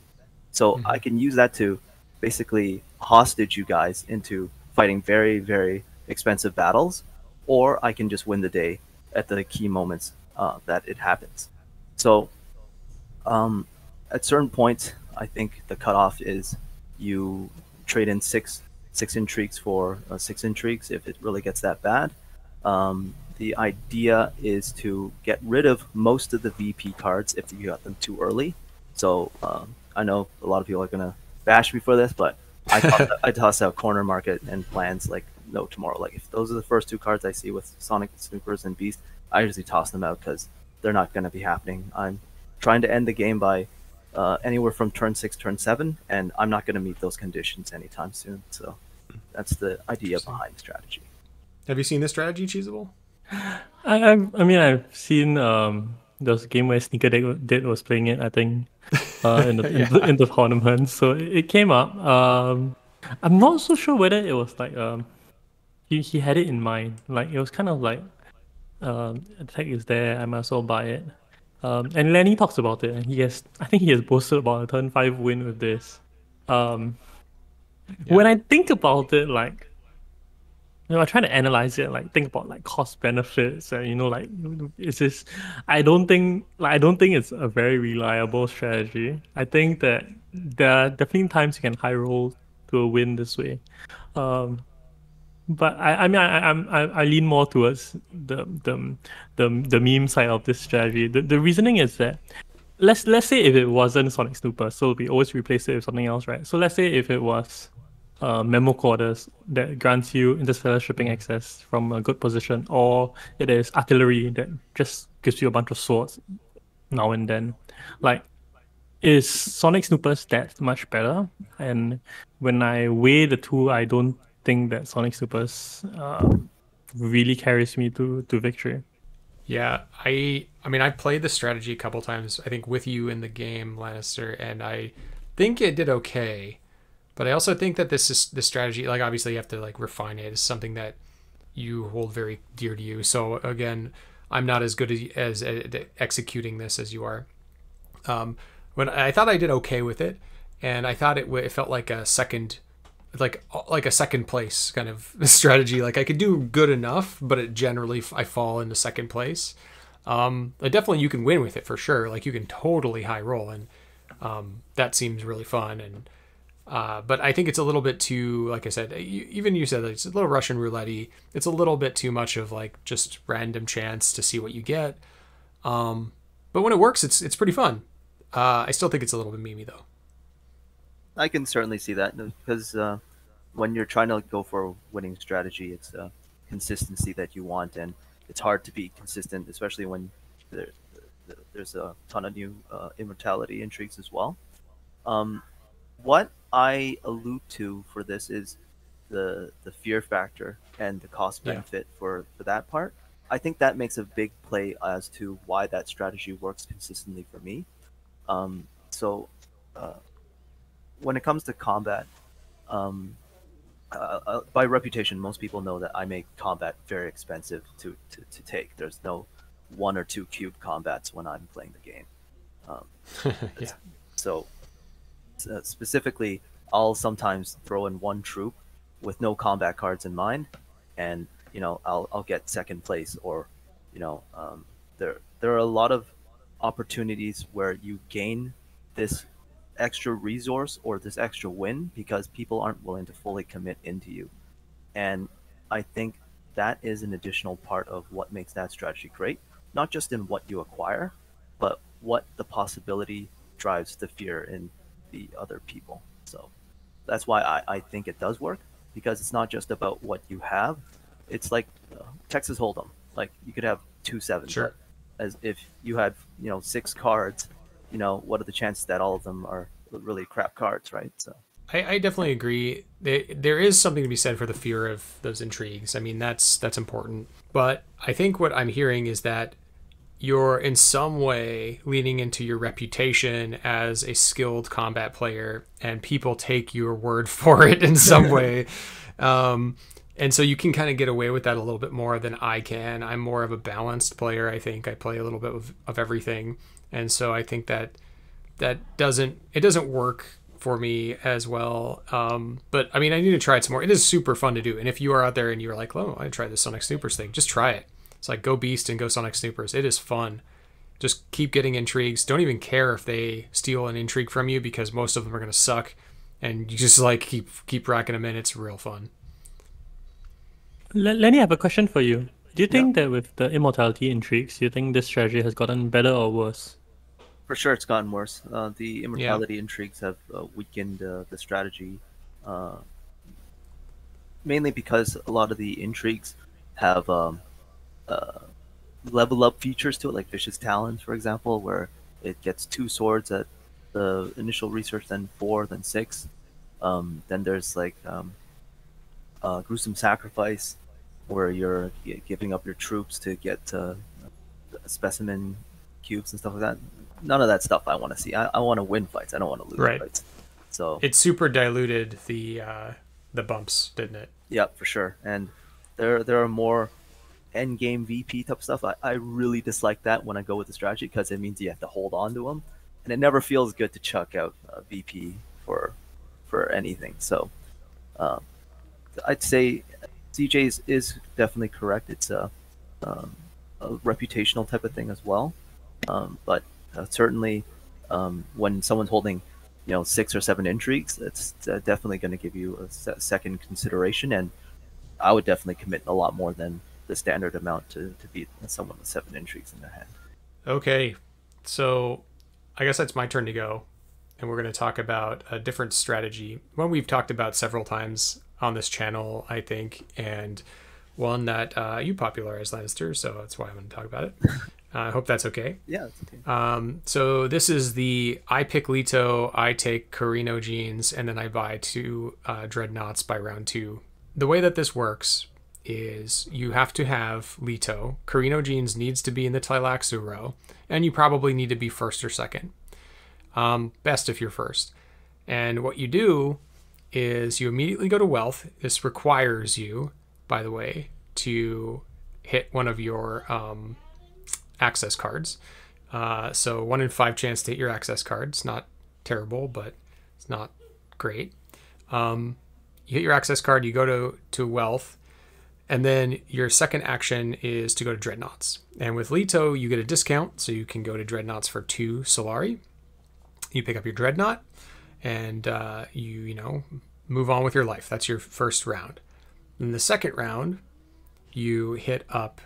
So Mhm. I can use that to basically hostage you guys into fighting very very expensive battles, or I can just win the day at the key moments uh, that it happens. So um, at certain points, I think the cutoff is you trade in six six intrigues for uh, six intrigues if it really gets that bad. Um, the idea is to get rid of most of the VP cards if you got them too early. So um, I know a lot of people are gonna bash me for this, but I toss, [LAUGHS] I toss out corner market and plans like no tomorrow. Like if those are the first two cards I see with Sonic Snoopers and Beast, I usually toss them out because they're not going to be happening. I'm trying to end the game by uh, anywhere from turn six, turn seven, and I'm not going to meet those conditions anytime soon. So that's the idea behind the strategy. Have you seen this strategy, Cheesable? I, I I mean I've seen um there was a game where Sneaker Dead, Dead was playing it I think [LAUGHS] uh in the, in, the in the tournament so it, it came up um I'm not so sure whether it was like um he, he had it in mind. Like it was kind of like um attack is there, I might as well buy it. Um and Lenny talks about it and he has I think he has boasted about a turn five win with this. Um Yeah. when I think about it like you know, I try to analyze it, like think about like cost benefits, and you know, like it's just, I don't think, like I don't think it's a very reliable strategy. I think that there are definitely times you can high roll to a win this way, um, but I, I mean, I, I, I lean more towards the, the, the, the meme side of this strategy. The, the reasoning is that let's let's say if it wasn't Sonic Snooper, so we always replace it with something else, right? So let's say if it was uh, Memocorders that grants you interstellar shipping access from a good position, or it is artillery that just gives you a bunch of swords now and then. Like, is Sonic Snoopers that much better? And when I weigh the two, I don't think that Sonic Snoopers uh, really carries me to, to victory. Yeah, I I mean I played the strategy a couple times I think with you in the game Lannister and I think it did okay. But I also think that this is the strategy like obviously you have to like refine it. It's something that you hold very dear to you. So again, I'm not as good as, as executing this as you are. Um, when I thought I did okay with it, and I thought it, it felt like a second like like a second place kind of [LAUGHS] strategy. Like I could do good enough, but it generally I fall into second place. Um, definitely you can win with it for sure. Like you can totally high roll, and um, that seems really fun. And uh, but I think it's a little bit too, like I said, you, even you said it's a little Russian roulette. It's a little bit too much of like just random chance to see what you get. Um, but when it works, it's it's pretty fun. Uh, I still think it's a little bit memey though. I can certainly see that because uh, when you're trying to go for a winning strategy, it's uh, consistency that you want, and it's hard to be consistent, especially when there, there's a ton of new uh, immortality intrigues as well. Um, what I allude to for this is the the fear factor and the cost benefit yeah. for for that part. I think that makes a big play as to why that strategy works consistently for me. Um, so, uh, when it comes to combat, um, uh, uh, by reputation, most people know that I make combat very expensive to, to, to take. There's no one or two cube combats when I'm playing the game. Um, [LAUGHS] yeah. So, uh, specifically, I'll sometimes throw in one troop with no combat cards in mind, and you know I'll I'll get second place, or you know um, there there are a lot of opportunities where you gain this extra resource or this extra win because people aren't willing to fully commit into you. And I think that is an additional part of what makes that strategy great, not just in what you acquire, but what the possibility drives the fear in the other people. So that's why I, I think it does work because it's not just about what you have. It's like uh, Texas Hold'em. Like you could have two sevens. Sure. As if you had, you know, six cards you know, what are the chances that all of them are really crap cards, right? So. I, I definitely agree. There, there is something to be said for the fear of those intrigues. I mean, that's that's important. But I think what I'm hearing is that you're in some way leaning into your reputation as a skilled combat player, and people take your word [LAUGHS] for it in some [LAUGHS] way. Um, and so you can kind of get away with that a little bit more than I can. I'm more of a balanced player. I think I play a little bit of, of everything and so I think that that doesn't it doesn't work for me as well. Um, but I mean, I need to try it some more. It is super fun to do, and if you are out there and you're like, "Oh, I try this Sonic Snoopers thing," just try it. It's like go Beast and go Sonic Snoopers. It is fun. Just keep getting intrigues. Don't even care if they steal an intrigue from you because most of them are gonna suck, and you just like keep keep racking them in. It's real fun. Lenny, I have a question for you. Do you think yeah. that with the immortality intrigues, do you think this strategy has gotten better or worse? For sure, it's gotten worse. Uh, the immortality yeah. intrigues have uh, weakened uh, the strategy, uh, mainly because a lot of the intrigues have um, uh, level up features to it, like Vicious Talons, for example, where it gets two swords at the initial research, then four, then six. Um, then there's like um, Gruesome Sacrifice, where you're giving up your troops to get uh, specimen cubes and stuff like that none of that stuff I want to see. I, I want to win fights. I don't want to lose right. fights. So It super diluted the uh, the bumps, didn't it? yeah, for sure. And there there are more end game VP type stuff. I, I really dislike that when I go with the strategy because it means you have to hold on to them, and it never feels good to chuck out uh, VP for for anything. So um, I'd say CJ is, is definitely correct. It's a, um, a reputational type of thing as well, um, but uh, certainly um, when someone's holding you know six or seven intrigues, it's uh, definitely going to give you a se- second consideration, and I would definitely commit a lot more than the standard amount to, to beat someone with seven intrigues in their hand. Okay, so I guess that's my turn to go, and we're going to talk about a different strategy. One we've talked about several times on this channel, I think, and one that uh, you popularized, Lannister. So that's why I'm going to talk about it. [LAUGHS] I hope that's okay. Yeah, it's okay. Um, so this is the I pick Leto, I take Corrino Genes, and then I buy two uh, dreadnoughts by round two. The way that this works is you have to have Leto. Corrino Genes needs to be in the Tleilaxu row, and you probably need to be first or second. Um, best if you're first. And what you do is you immediately go to wealth. This requires you, by the way, to hit one of your um, access cards. Uh, so one in five chance to hit your access card. It's not terrible, but it's not great. Um, you hit your access card, you go to to wealth, and then your second action is to go to dreadnoughts. And with Leto, you get a discount, so you can go to dreadnoughts for two Solari. You pick up your dreadnought, and uh, you you know move on with your life. That's your first round. In the second round, you hit up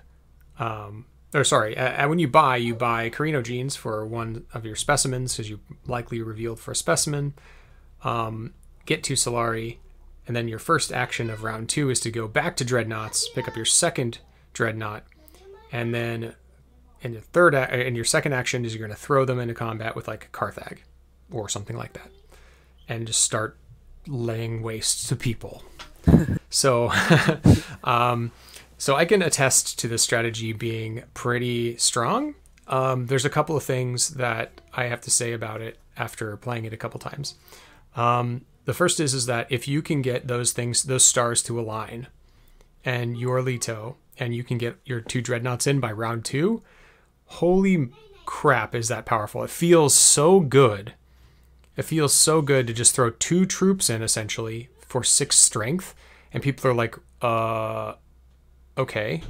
um, or sorry, uh, when you buy, you buy Corrino Genes for one of your specimens because you likely revealed for a specimen. Um, get two Solari, and then your first action of round two is to go back to Dreadnoughts, pick up your second Dreadnought, and then in your third a- in your second action is you're going to throw them into combat with like Carthag or something like that, and just start laying waste to people. [LAUGHS] so. [LAUGHS] um, so I can attest to this strategy being pretty strong. Um, there's a couple of things that I have to say about it after playing it a couple times. Um, the first is is that if you can get those things, those stars to align, and your Leto, and you can get your two dreadnoughts in by round two, holy crap, is that powerful? It feels so good. It feels so good to just throw two troops in essentially for six strength, and people are like, uh okay,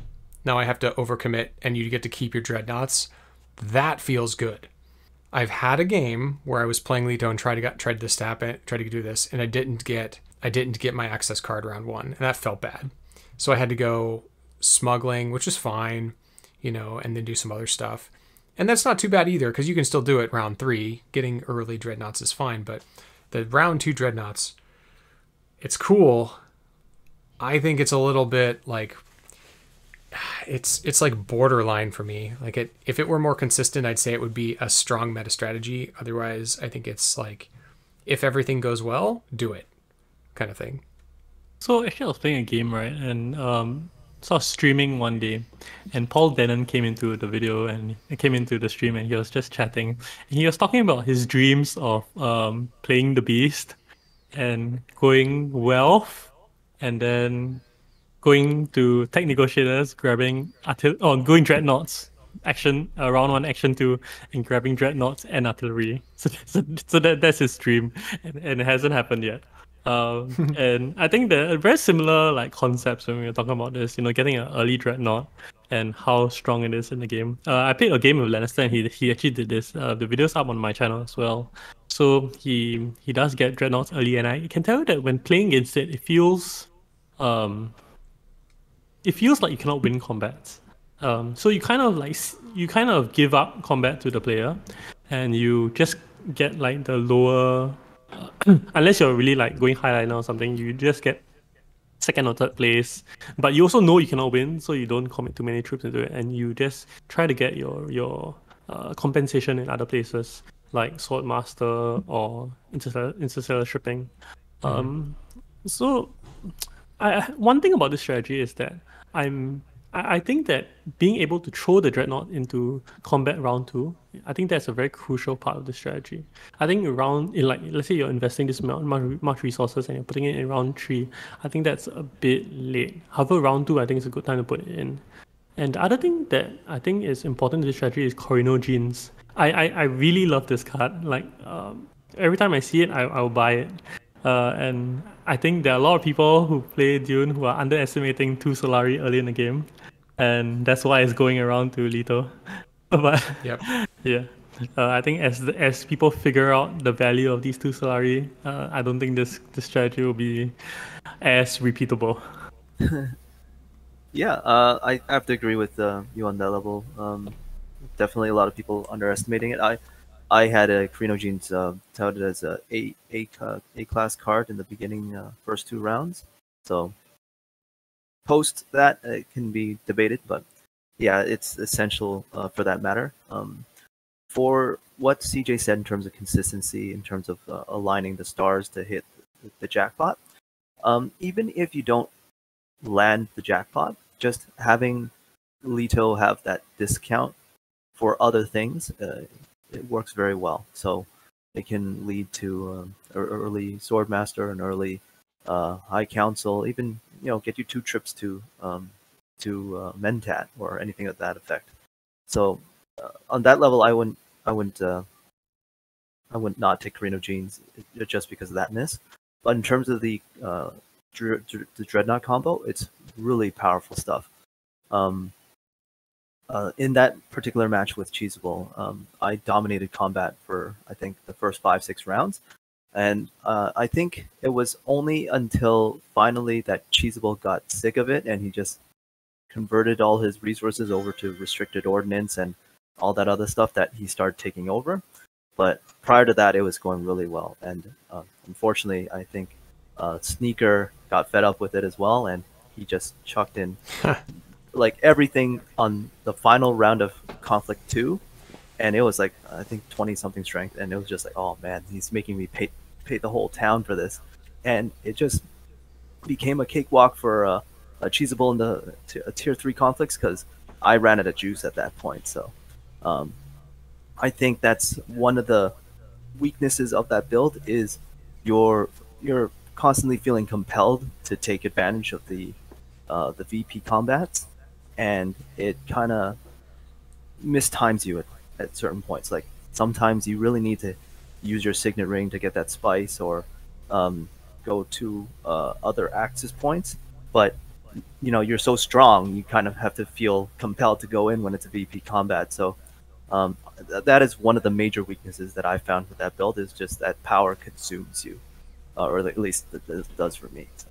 now I have to overcommit and you get to keep your dreadnoughts. That feels good. I've had a game where I was playing Leto and tried to get, tried to stop it, tried to do this, and I didn't get I didn't get my access card round one, and that felt bad. So I had to go smuggling, which is fine, you know, and then do some other stuff. And that's not too bad either, because you can still do it round three. Getting early dreadnoughts is fine, but the round two dreadnoughts, it's cool. I think it's a little bit like it's it's like borderline for me. Like it if it were more consistent, I'd say it would be a strong meta strategy. Otherwise, I think it's like if everything goes well, do it kind of thing. So actually, I was playing a game right, and um, so streaming one day, and Paul Denon came into the video and came into the stream, and he was just chatting, and he was talking about his dreams of um, playing the Beast, and going wealth, and then going to tech negotiators, grabbing artil- oh, going dreadnoughts, action uh, round one, action two, and grabbing dreadnoughts and artillery. [LAUGHS] So, so, so that that's his dream, and, and it hasn't happened yet. Um, [LAUGHS] and I think there are very similar like concepts when we were talking about this. You know, getting an early dreadnought and how strong it is in the game. Uh, I played a game with Lannister, and he he actually did this. Uh, the video's up on my channel as well. So he he does get dreadnoughts early, and I can tell you that when playing against it, it feels um it feels like you cannot win combats. Um, so you kind of like you kind of give up combat to the player, and you just get like the lower, uh, [CLEARS THROAT] unless you're really like going Heighliner or something. You just get second or third place, but you also know you cannot win, so you don't commit too many troops into it, and you just try to get your your uh, compensation in other places like Swordmaster or interstellar, interstellar shipping. Um, so, I one thing about this strategy is that I'm I, think that being able to throw the dreadnought into combat round two, I think that's a very crucial part of the strategy. I think around in like let's say you're investing this much, much resources and you're putting it in round three, I think that's a bit late. However, round two I think is a good time to put it in. And the other thing that I think is important to the strategy is Corrino Genes. I, I, I really love this card. Like um, every time I see it, I, I'll buy it. Uh, and I think there are a lot of people who play Dune who are underestimating two Solari early in the game, and that's why it's going around to Leto. [LAUGHS] but yep. [LAUGHS] yeah, uh, I think as the, as people figure out the value of these two Solari, uh, I don't think this this strategy will be as repeatable. [LAUGHS] yeah, uh, I have to agree with uh, you on that level. Um, definitely, a lot of people underestimating it. I I had a Corrino Genes uh, touted as a A A A class card in the beginning uh, first two rounds. So post that it can be debated, but yeah, it's essential uh, for that matter. Um, for what CJ said in terms of consistency, in terms of uh, aligning the stars to hit the jackpot, um, even if you don't land the jackpot, just having Leto have that discount for other things uh, it works very well. So it can lead to um, early Swordmaster and early uh, High Council, even you know get you two trips to um, to uh, Mentat or anything of that effect. So uh, on that level, I wouldn't I wouldn't uh, I would not take Corrino Genes just because of that miss. But in terms of the uh, the Dreadnought combo, it's really powerful stuff. Um, uh, in that particular match with Cheesable, um, I dominated combat for I think the first five six rounds, and uh, I think it was only until finally that Cheesable got sick of it and he just converted all his resources over to restricted ordnance and all that other stuff that he started taking over. But prior to that, it was going really well, and uh, unfortunately, I think uh, Sneaker got fed up with it as well, and he just chucked in [LAUGHS] like everything on the final round of conflict two and it was like i think 20 something strength and it was just like oh man he's making me pay pay the whole town for this. And it just became a cakewalk for uh, a cheesable in the t- tier three conflicts because i ran out of juice at that point so um, i think that's one of the weaknesses of that build is you're you're constantly feeling compelled to take advantage of the uh, the vp combats and it kind of mistimes you at, at certain points. Like sometimes you really need to use your signet ring to get that spice or um, go to uh, other axis points, but you know you're so strong, you kind of have to feel compelled to go in when it's a VP combat. So um, th- that is one of the major weaknesses that I found with that build is just that power consumes you, uh, or at least it does for me. So.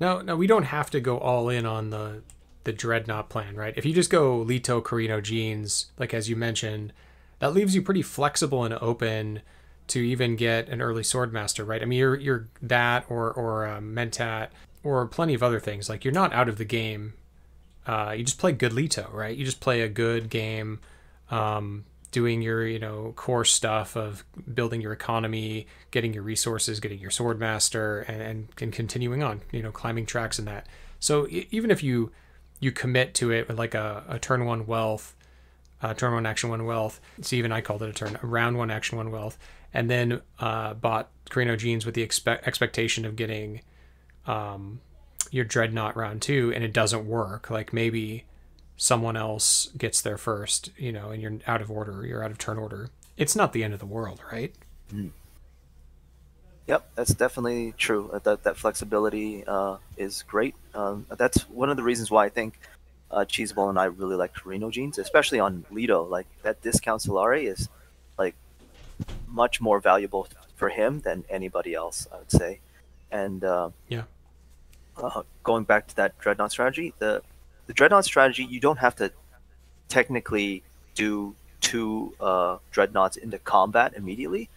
No, no, we don't have to go all in on the the dreadnought plan, right? If you just go Leto, Corrino Genes, like as you mentioned, that leaves you pretty flexible and open to even get an early swordmaster, right? I mean, you're you're that or or um, Mentat or plenty of other things. Like you're not out of the game. Uh, you just play good Leto, right? You just play a good game, um, doing your you know core stuff of building your economy, getting your resources, getting your swordmaster, and, and, and continuing on, you know, climbing tracks and that. So even if you you commit to it with like a, a turn one wealth, uh, turn one action one wealth. So even I called it a turn, a round one action one wealth, and then uh, bought Corrino Genes with the expect expectation of getting um, your dreadnought round two, and it doesn't work. Like maybe someone else gets there first, you know, and you're out of order, you're out of turn order. It's not the end of the world, right? Mm. Yep, that's definitely true. Uh, that that flexibility uh, is great. Um, that's one of the reasons why I think uh, Cheesable and I really like Corrino Genes, especially on Leto. Like that discount Solari is like much more valuable for him than anybody else, I would say. And uh, yeah, uh, going back to that dreadnought strategy, the the dreadnought strategy you don't have to technically do two uh, dreadnoughts into combat immediately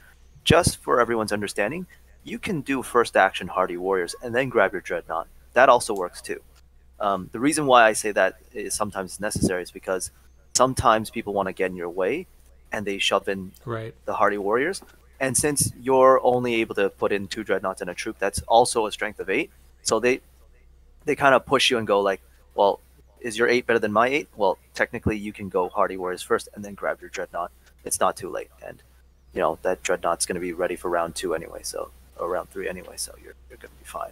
just for everyone's understanding, you can do first action Hardy Warriors and then grab your Dreadnought. That also works too. Um, the reason why I say that is sometimes necessary is because sometimes people want to get in your way and they shove in right. the Hardy Warriors. And since you're only able to put in two Dreadnoughts in a troop, that's also a strength of eight. So they they kind of push you and go like, well, is your eight better than my eight? Well, technically, you can go Hardy Warriors first and then grab your Dreadnought. It's not too late, and you know that Dreadnought's going to be ready for round two anyway, so or round three anyway, so you're you're going to be fine.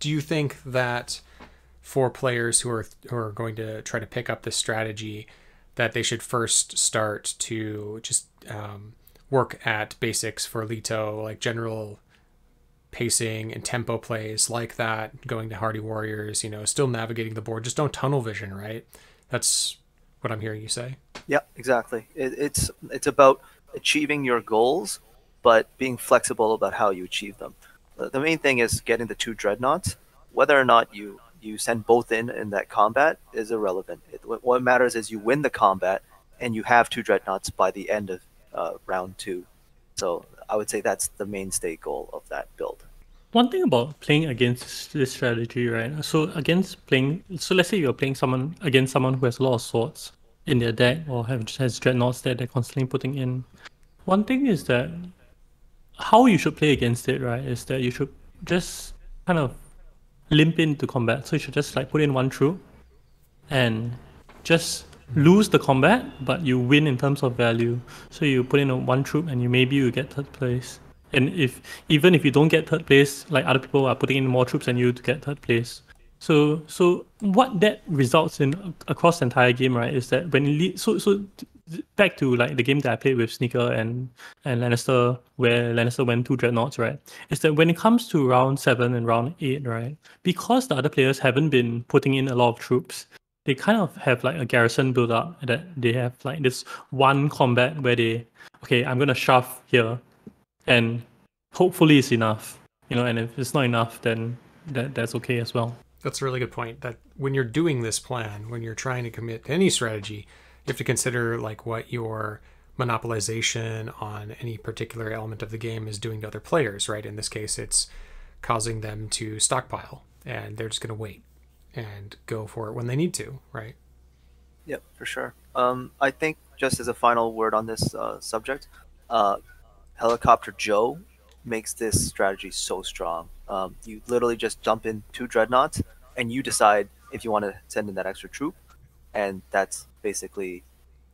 Do you think that for players who are who are going to try to pick up this strategy, that they should first start to just um, work at basics for Leto, like general pacing and tempo plays like that, going to Hardy Warriors, you know, still navigating the board. Just don't tunnel vision, right? That's what I'm hearing you say. Yeah, exactly. It, it's it's about achieving your goals, but being flexible about how you achieve them. The, main thing is getting the two dreadnoughts. Whether or not you you send both in in that combat is irrelevant. It, what matters is you win the combat and you have two dreadnoughts by the end of uh, round two. So I would say that's the mainstay goal of that build. One thing about playing against this strategy, right? So against playing, so let's say you're playing someone against someone who has a lot of swords in their deck or have has dreadnoughts that they're constantly putting in. One thing is that how you should play against it, right? Is that you should just kind of limp into combat. So you should just like put in one troop and just lose the combat, but you win in terms of value. So you put in a one troop and you maybe you get third place. And if even if you don't get third place, like other people are putting in more troops than you to get third place. So so what that results in across the entire game, right, is that when le- so so back to like the game that I played with Sneaker and and Lannister, where Lannister went two dreadnoughts, right? Is that when it comes to round seven and round eight, right? Because the other players haven't been putting in a lot of troops, they kind of have like a garrison build up that they have like this one combat where they okay, I'm gonna shove here and hopefully it's enough. You know, and if it's not enough then that that's okay as well. That's a really good point. That when you're doing this plan, when you're trying to commit to any strategy, you have to consider like what your monopolization on any particular element of the game is doing to other players, right? In this case, it's causing them to stockpile and they're just going to wait and go for it when they need to, right? Yep, for sure. Um, I think just as a final word on this uh, subject, uh, Helicopter Joe makes this strategy so strong. Um, you literally just dump in two dreadnoughts, and you decide if you want to send in that extra troop, and that's basically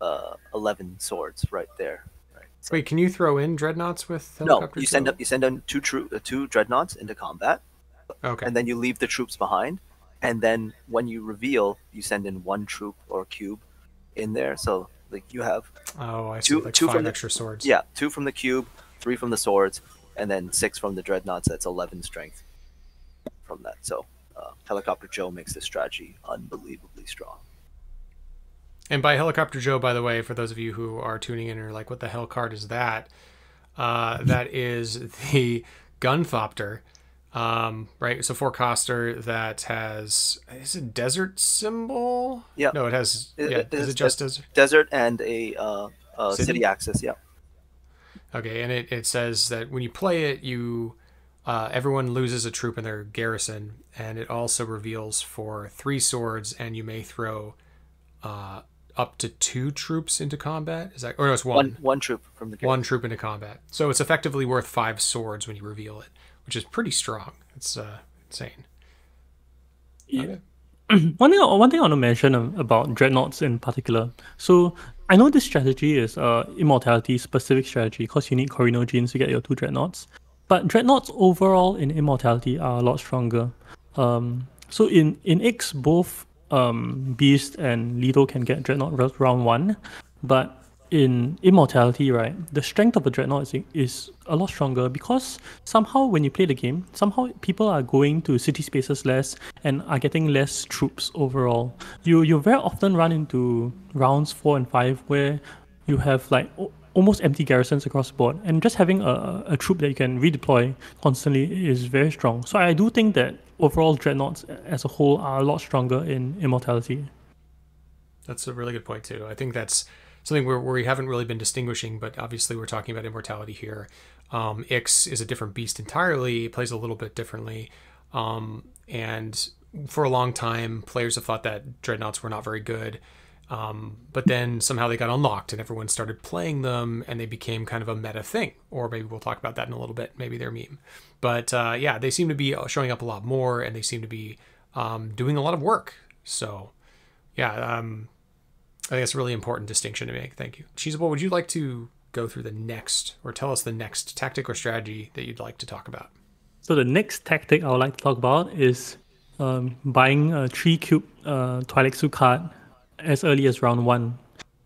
uh, eleven swords right there. Right. So, Wait, can you throw in dreadnoughts with No, you send up you send in two troop uh, two dreadnoughts into combat. Okay. And then you leave the troops behind, and then when you reveal, you send in one troop or cube in there. So like you have oh, I see. Two, like two from the, extra swords. Yeah, two from the cube, three from the swords, and then six from the dreadnoughts. That's eleven strength from that. So uh, Helicopter Joe makes this strategy unbelievably strong. And by Helicopter Joe, by the way, for those of you who are tuning in and are like, "What the hell card is that?" Uh, [LAUGHS] that is the Gunthopter um, right? So four coster that has is it desert symbol? Yeah. No, it has. It, yeah. It, is it just desert? Desert and a uh, uh, city? city axis. Yeah. Okay, and it, it says that when you play it, you uh, everyone loses a troop in their garrison, and it also reveals for three swords, and you may throw uh, up to two troops into combat. Is that or no? It's one. One, one troop from the garrison. one troop into combat. So it's effectively worth five swords when you reveal it which is pretty strong. It's uh, insane. Yeah. Okay. [CLEARS THROAT] one thing, one thing I want to mention about dreadnoughts in particular. So I know this strategy is a immortality specific strategy because you need Corrino genes to get your two dreadnoughts. But dreadnoughts overall in immortality are a lot stronger. Um, so in in Ix, both um, Beast and Leto can get dreadnought round one, but in Immortality, right, the strength of a Dreadnought is, is a lot stronger because somehow when you play the game, somehow people are going to city spaces less and are getting less troops overall. You you very often run into rounds four and five where you have like almost empty garrisons across the board, and just having a, a troop that you can redeploy constantly is very strong. So I do think that overall Dreadnoughts as a whole are a lot stronger in Immortality. That's a really good point too. I think that's something where, where we haven't really been distinguishing, but obviously we're talking about immortality here. Um, Ix is a different beast entirely, it plays a little bit differently. Um, and for a long time, players have thought that dreadnoughts were not very good. Um, but then somehow they got unlocked and everyone started playing them and they became kind of a meta thing. Or maybe we'll talk about that in a little bit. Maybe they're meme. But uh, yeah, they seem to be showing up a lot more and they seem to be um, doing a lot of work. So Yeah, um, I think that's a really important distinction to make. Thank you. Cheesable, would you like to go through the next, or tell us the next tactic or strategy that you'd like to talk about? So the next tactic I would like to talk about is um, buying a three cube uh, Tleilaxu card as early as round one.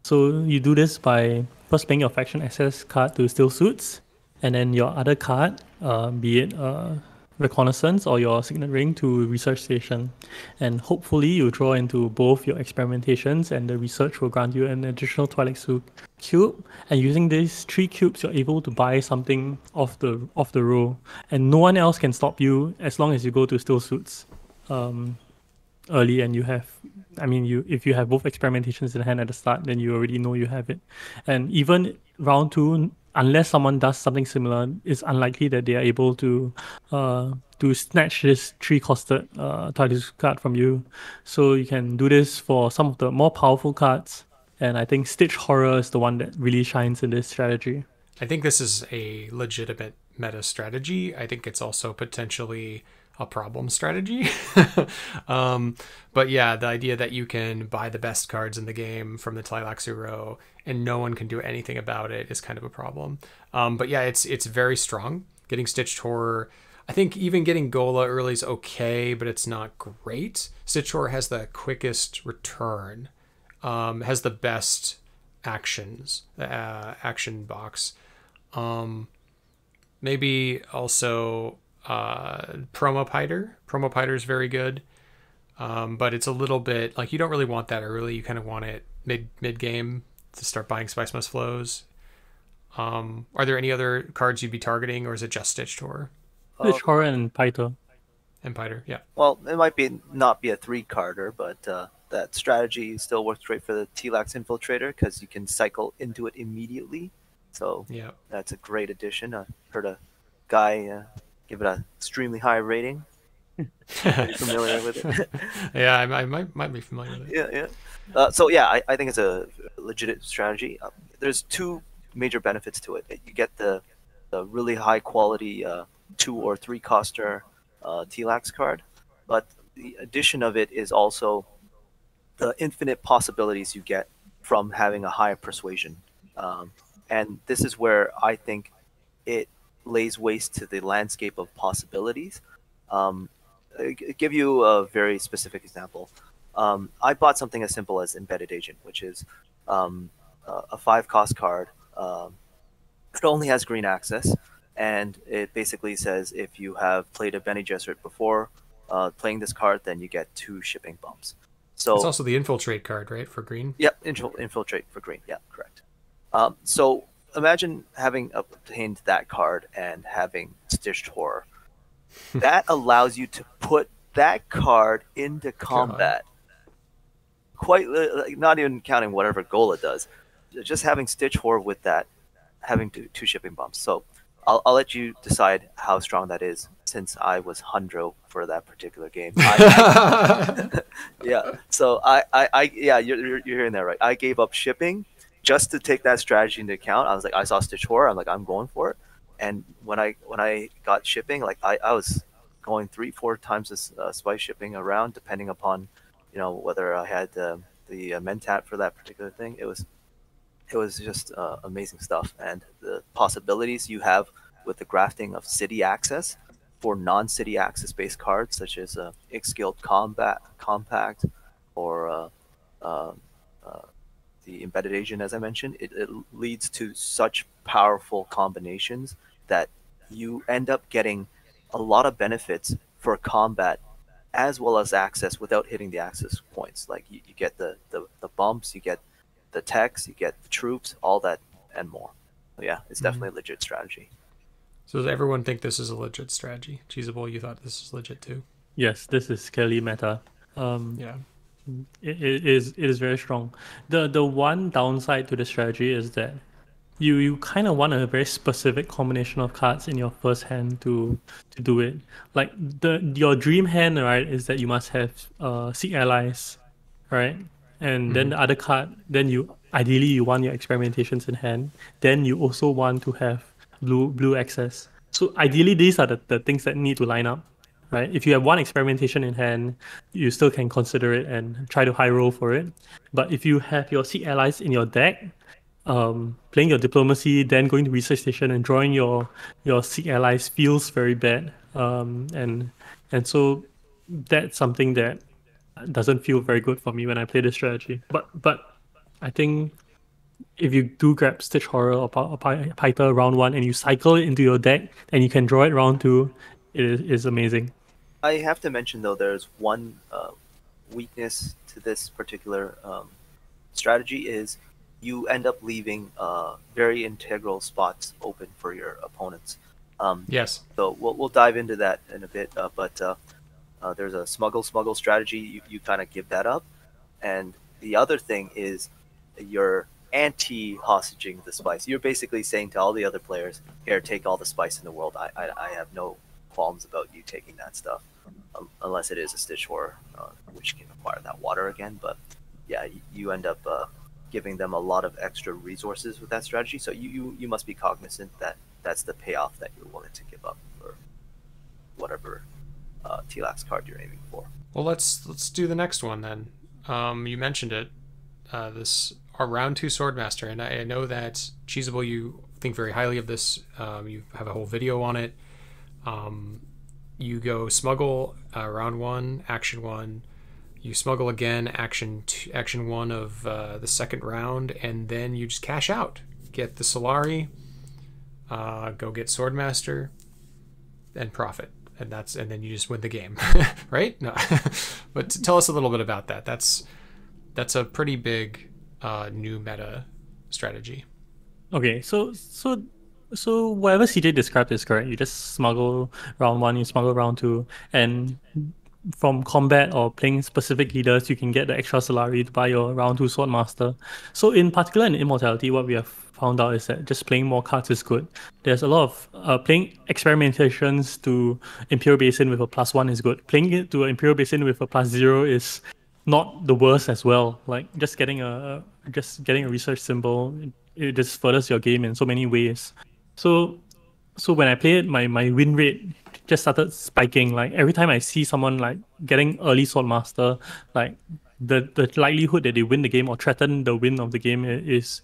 So you do this by first playing your faction access card to Still Suits, and then your other card, uh, be it uh, reconnaissance or your signet ring to research station. And hopefully you draw into both your experimentations and the research will grant you an additional Tleilaxu cube. And using these three cubes you're able to buy something off the off the row. And no one else can stop you as long as you go to still suits um, early and you have i mean you if you have both experimentations in hand at the start then you already know you have it. And even round two unless someone does something similar, it's unlikely that they are able to uh, to snatch this three-costed uh, Tleilax card from you. So you can do this for some of the more powerful cards, and I think Stitch Horror is the one that really shines in this strategy. I think this is a legitimate meta strategy. I think it's also potentially a problem strategy. [LAUGHS] um, but yeah, the idea that you can buy the best cards in the game from the Tleilaxu row and no one can do anything about it is kind of a problem. Um, but yeah, it's it's very strong. Getting Stitched Horror. I think even getting Ghola early is okay, but it's not great. Stitch Horror has the quickest return, um, has the best actions, uh, action box. Um, maybe also uh, Promopiter. Promo Piter is very good, um, but it's a little bit like you don't really want that early. You kind of want it mid mid game to start buying Spice Must Flows. Um, are there any other cards you'd be targeting, or is it just Stitched Horror? Stitch Horror and Piter. And Piter, yeah. Well, it might be not be a three carder, but uh, that strategy still works great for the Tleilax Infiltrator because you can cycle into it immediately. So yeah, that's a great addition. I heard a guy uh, give it an extremely high rating. familiar with it? [LAUGHS] yeah, I, I, might might be familiar with it. Yeah, yeah. Uh, so yeah, I, I think it's a legit strategy. Um, there's two major benefits to it. You get the, the really high quality uh, two or three coster uh, Tleilax card, but the addition of it is also the infinite possibilities you get from having a high persuasion. Um, and this is where I think it lays waste to the landscape of possibilities. Um, give you a very specific example. Um, I bought something as simple as Embedded Agent, which is um, a five cost card. Um, it only has green access, and it basically says if you have played a Bene Gesserit before uh, playing this card, then you get two shipping bumps. So it's also the infiltrate card, right, for green? Yep, infiltrate for green. Yeah, correct. Um, so imagine having obtained that card and having stitched horror. that [LAUGHS] allows you to put that card into combat. Quite like, not even counting whatever Ghola does, just having stitch horror with that, having two, two shipping bumps. So I'll, I'll let you decide how strong that is since I was Hundro for that particular game. I, I, [LAUGHS] [LAUGHS] yeah. So I, I, I yeah, you're, you're, you're hearing that right. I gave up shipping just to take that strategy into account, I was like, I saw Stitch Horror, I'm like, I'm going for it. And when I when I got shipping, like I, I was going three four times this uh, spice shipping around, depending upon, you know, whether I had uh, the uh, mentat for that particular thing. It was it was just uh, amazing stuff, and the possibilities you have with the grafting of city access for non-city access based cards such as uh, Ix Guild Combat Compact or uh, uh, uh the embedded agent, as I mentioned, it, it leads to such powerful combinations that you end up getting a lot of benefits for combat as well as access without hitting the access points. Like you, you get the, the, the, bumps, you get the techs, you get the troops, all that and more. So yeah, it's mm-hmm. definitely mm-hmm. a legit strategy. So does everyone think this is a legit strategy? Cheesable, you thought this was legit too? Yes, this is clearly meta. Um, yeah it, it is it is very strong. The the one downside to the strategy is that you you kind of want a very specific combination of cards in your first hand to to do it. Like the your dream hand, right, is that you must have uh seek allies, right? And mm-hmm. then the other card, then you ideally you want your experimentations in hand. Then you also want to have blue blue access. So ideally these are the, the things that need to line up. Right? If you have one experimentation in hand, you still can consider it and try to high roll for it. But if you have your Seek allies in your deck, um, playing your diplomacy, then going to research station and drawing your your Seek allies feels very bad. Um, and and so that's something that doesn't feel very good for me when I play this strategy. But but I think if you do grab Stitch Horror or, or Piter round one and you cycle it into your deck and you can draw it round two, it is, is amazing. I have to mention though, there's one uh, weakness to this particular um, strategy is you end up leaving uh, very integral spots open for your opponents. Um, yes. So we'll, we'll dive into that in a bit, uh, but uh, uh, there's a smuggle smuggle strategy. You, you kind of give that up, and the other thing is you're anti hostaging the spice. You're basically saying to all the other players, "Here, take all the spice in the world. I I, I have no qualms about you taking that stuff, um, unless it is a stitch horror, uh, which can acquire that water again. But yeah, you, you end up uh, giving them a lot of extra resources with that strategy. So you, you you must be cognizant that that's the payoff that you're willing to give up for whatever uh, Tleilax card you're aiming for. Well, let's let's do the next one then. Um, you mentioned it, uh, this our round two Swordmaster, and I, I know that Cheesable, you think very highly of this. Um, you have a whole video on it. Um, you go smuggle uh, round one, action one. You smuggle again, action two, action one of uh, the second round, and then you just cash out. Get the Solari, uh, go get Swordmaster, and profit and that's and then you just win the game, [LAUGHS] right? No, [LAUGHS] but tell us a little bit about that. That's that's a pretty big uh, new meta strategy. Okay, so so so whatever CJ described is correct. You just smuggle round one, you smuggle round two, and from combat or playing specific leaders, you can get the extra Solari to buy your round two sword master. So in particular in Immortality, what we have found out is that just playing more cards is good. There's a lot of uh, playing experimentations to Imperial Basin with a plus one is good. Playing it to Imperial Basin with a plus zero is not the worst as well. Like just getting a just getting a research symbol, it just furthers your game in so many ways. So so when I play it, my my win rate just started spiking. Like every time I see someone like getting early sword master, like the the likelihood that they win the game or threaten the win of the game is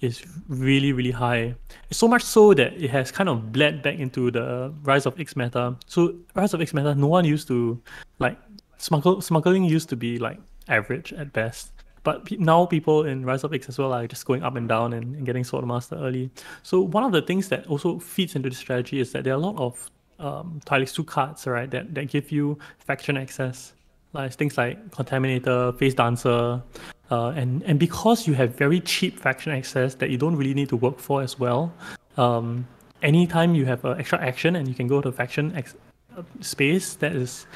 is really really high. So much so that it has kind of bled back into the Rise of Ix meta. So Rise of Ix meta, no one used to like smuggle smuggling used to be like average at best. But now people in Rise of Ix as well are just going up and down and, and getting Sword Master early. So one of the things that also feeds into the strategy is that there are a lot of um, Tleilaxu cards, right, that, that give you faction access. Like things like Contaminator, Face Dancer, uh, and and because you have very cheap faction access that you don't really need to work for as well, um, anytime you have an extra action and you can go to faction ex- space, that is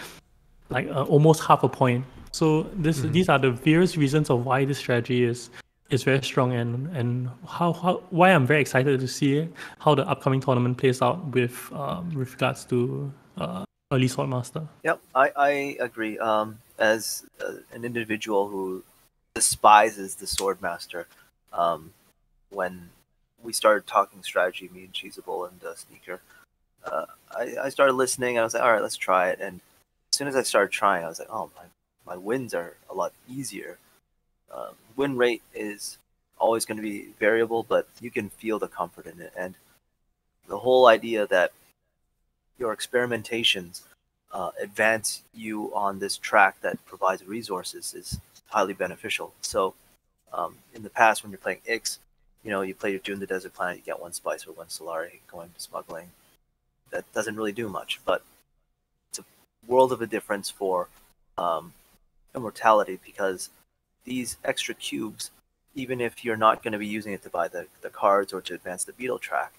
like uh, almost half a point. So this mm-hmm. these are the various reasons of why this strategy is is very strong and and how, how why I'm very excited to see how the upcoming tournament plays out with um, with regards to uh, early swordmaster. Yep, I I agree. Um, as uh, an individual who despises the swordmaster, um, when we started talking strategy, me and Cheesable and uh, Sneaker, uh, I I started listening. I was like, all right, let's try it. And as soon as I started trying, I was like, oh my my wins are a lot easier um, win rate is always going to be variable, but you can feel the comfort in it. And the whole idea that your experimentations uh, advance you on this track that provides resources is highly beneficial. So, um, in the past, when you're playing Ix, you know, you play your Dune the Desert Planet, you get one Spice or one Solari going to smuggling. That doesn't really do much, but it's a world of a difference for um, immortality because these extra cubes, even if you're not going to be using it to buy the, the cards or to advance the beetle track,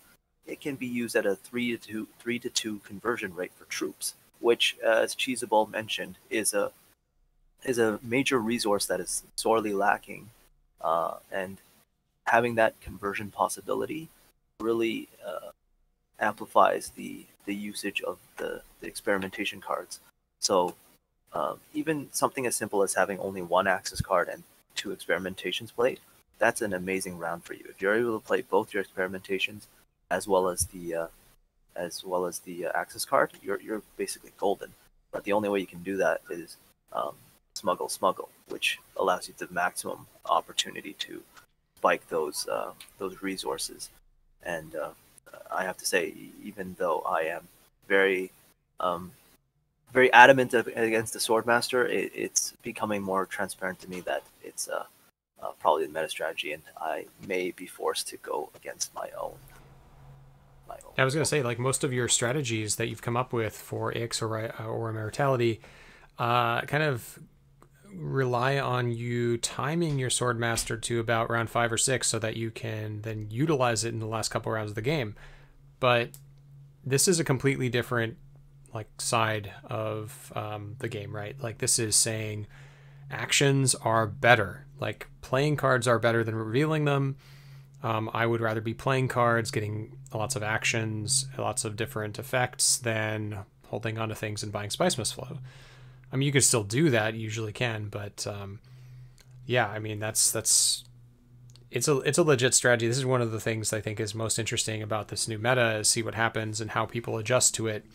it can be used at a three to two three to two conversion rate for troops, which, uh, as Cheesable mentioned, is a is a major resource that is sorely lacking, uh, and having that conversion possibility really uh, amplifies the the usage of the, the experimentation cards. So um, even something as simple as having only one access card and two experimentations played, that's an amazing round for you. If you're able to play both your experimentations as well as the uh, as well as the uh, access card, you're you're basically golden. But the only way you can do that is um, smuggle, smuggle, which allows you the maximum opportunity to spike those uh, those resources. And uh, I have to say, even though I am very um, very adamant against the Swordmaster, it, it's becoming more transparent to me that it's uh, uh, probably the meta strategy, and I may be forced to go against my own. My own. I was going to say, like most of your strategies that you've come up with for Ix or uh, or Immortality, uh, kind of rely on you timing your Swordmaster to about round five or six, so that you can then utilize it in the last couple rounds of the game. But this is a completely different like side of um, the game, right? Like this is saying actions are better. Like playing cards are better than revealing them. Um, I would rather be playing cards, getting lots of actions, lots of different effects, than holding onto things and buying Spice Must Flow. I mean, you can still do that, you usually can, but um, yeah, I mean that's that's it's a it's a legit strategy. This is one of the things I think is most interesting about this new meta is see what happens and how people adjust to it,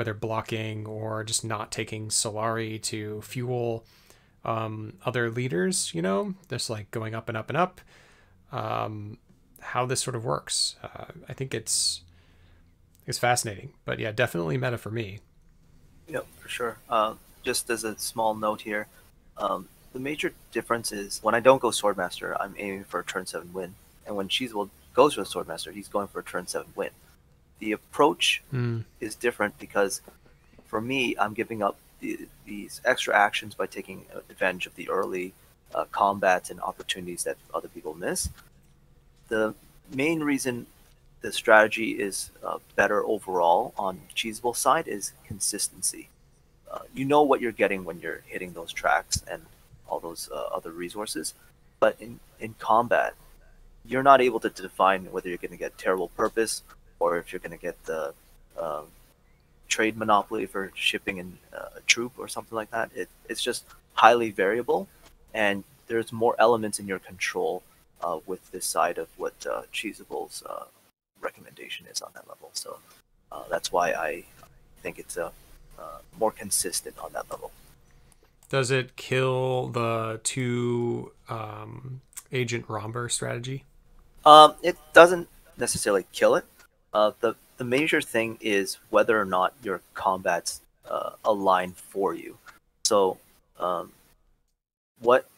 whether blocking or just not taking Solari to fuel um, other leaders, you know, just like going up and up and up. Um, how this sort of works. Uh, I think it's it's fascinating, but yeah, definitely meta for me. Yep, for sure. Uh, just as a small note here, um, the major difference is when I don't go Swordmaster, I'm aiming for a turn seven win, and when Cheesable goes for a Swordmaster, he's going for a turn seven win. The approach mm. is different because for me, I'm giving up the, these extra actions by taking advantage of the early uh, combats and opportunities that other people miss. The main reason the strategy is uh, better overall on Cheesable side is consistency. Uh, you know what you're getting when you're hitting those tracks and all those uh, other resources, but in, in combat, you're not able to define whether you're going to get terrible purpose or if you're going to get the um, trade monopoly for shipping in uh, a troop or something like that. It, it's just highly variable, and there's more elements in your control uh, with this side of what uh, Cheesable's uh, recommendation is on that level. So uh, that's why I think it's a uh, more consistent on that level. Does it kill the two um, agent Rhombur strategy? Um, it doesn't necessarily kill it. Uh, the the major thing is whether or not your combats uh, align for you. So, um, what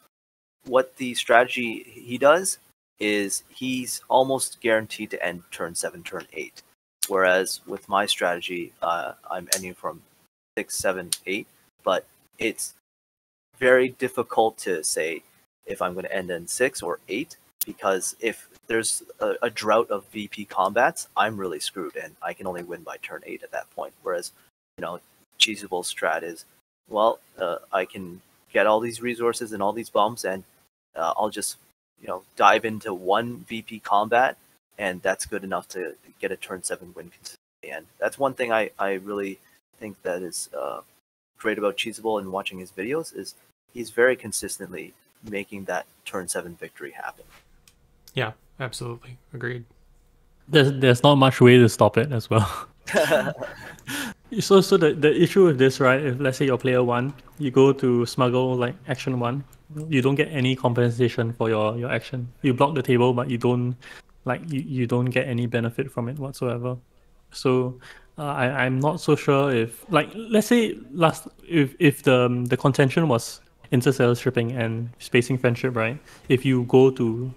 what the strategy he does is he's almost guaranteed to end turn seven, turn eight. Whereas with my strategy, uh, I'm ending from six, seven, eight, but it's very difficult to say if I'm going to end in six or eight because if there's a, a, drought of VP combats, I'm really screwed, and I can only win by turn eight at that point. Whereas, you know, Cheesable strat is, well, uh, I can get all these resources and all these bumps, and uh, I'll just, you know, dive into one VP combat, and that's good enough to get a turn seven win. And that's one thing I, I really think that is uh, great about Cheesable and watching his videos is he's very consistently making that turn seven victory happen. Yeah, absolutely. Agreed. There's there's not much way to stop it as well. [LAUGHS] so so the, the issue with this, right, if let's say you're player one, you go to smuggle like action one, you don't get any compensation for your, your action. You block the table but you don't like you, you don't get any benefit from it whatsoever. So uh, I I'm not so sure if like let's say last if if the um, the contention was interstellar shipping and spacing friendship, right? If you go to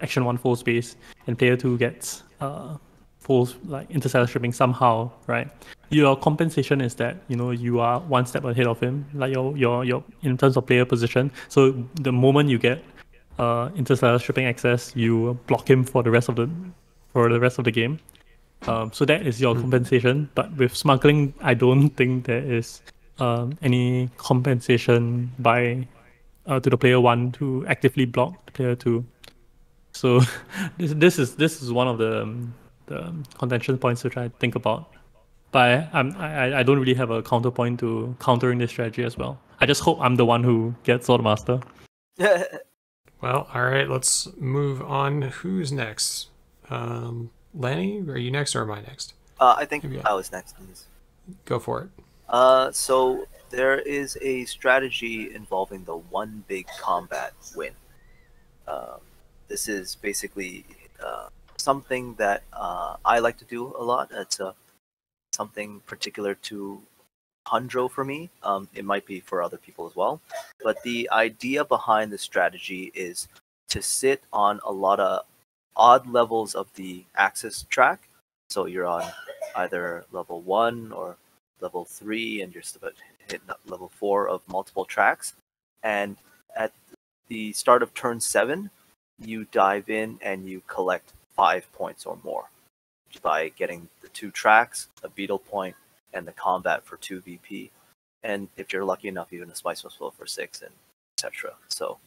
action one full space and player two gets uh full like interstellar shipping somehow, right? Your compensation is that you know you are one step ahead of him, like your your your in terms of player position. So the moment you get uh interstellar shipping access, you block him for the rest of the for the rest of the game. Um, so that is your mm. compensation. But with smuggling, I don't think there is um, any compensation by uh, to the player one to actively block the player two. So [LAUGHS] this this is this is one of the um, the contention points which I think about. But I, I I don't really have a counterpoint to countering this strategy as well. I just hope I'm the one who gets Swordmaster. [LAUGHS] well, all right, let's move on. Who's next? Um, Lanny, are you next or am I next? Uh, I think I was next. Go for it. Uh, so there is a strategy involving the one big combat win. Uh, this is basically uh, something that uh, I like to do a lot. It's uh, something particular to Hundro for me. Um, it might be for other people as well. But the idea behind the strategy is to sit on a lot of odd levels of the axis track. So you're on either level one or level three, and you're still hitting level four of multiple tracks. And at the start of turn seven, you dive in and you collect five points or more by getting the two tracks, a beetle point, and the combat for two VP. And if you're lucky enough, even a spice flow for six, and etc. So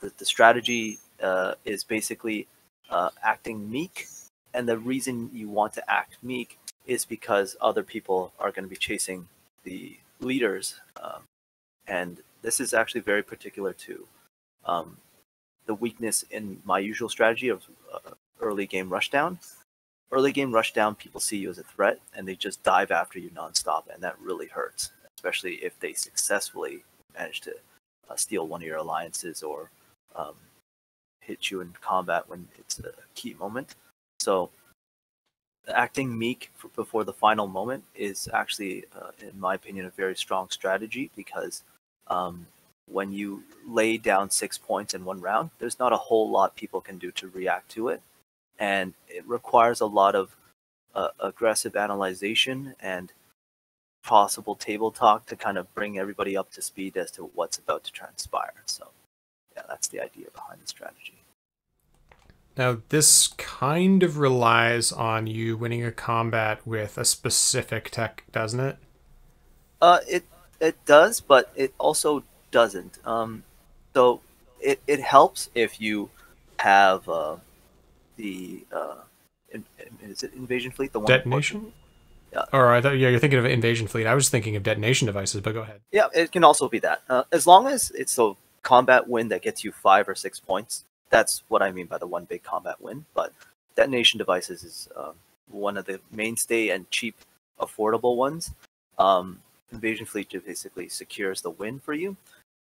the, the strategy uh, is basically uh, acting meek. And the reason you want to act meek is because other people are going to be chasing the leaders. Um, and this is actually very particular to um, the weakness in my usual strategy of uh, early game rushdown. Early game rushdown, people see you as a threat and they just dive after you nonstop, and that really hurts, especially if they successfully manage to uh, steal one of your alliances or um, hit you in combat when it's a key moment. So acting meek for, before the final moment is actually, uh, in my opinion, a very strong strategy because um, when you lay down six points in one round, there's not a whole lot people can do to react to it, and it requires a lot of uh, aggressive analyzation and possible table talk to kind of bring everybody up to speed as to what's about to transpire. So, yeah, that's the idea behind the strategy. Now, this kind of relies on you winning a combat with a specific tech, doesn't it? Uh, it it does, but it also doesn't. Um, so it, it helps if you have uh, the uh, in, is it invasion fleet the one detonation. Yeah. Or I thought yeah, you're thinking of invasion fleet. I was thinking of detonation devices, but go ahead. Yeah, it can also be that. Uh, as long as it's a combat win that gets you five or six points, that's what I mean by the one big combat win. But detonation devices is um, one of the mainstay and cheap, affordable ones. Um, invasion fleet basically secures the win for you.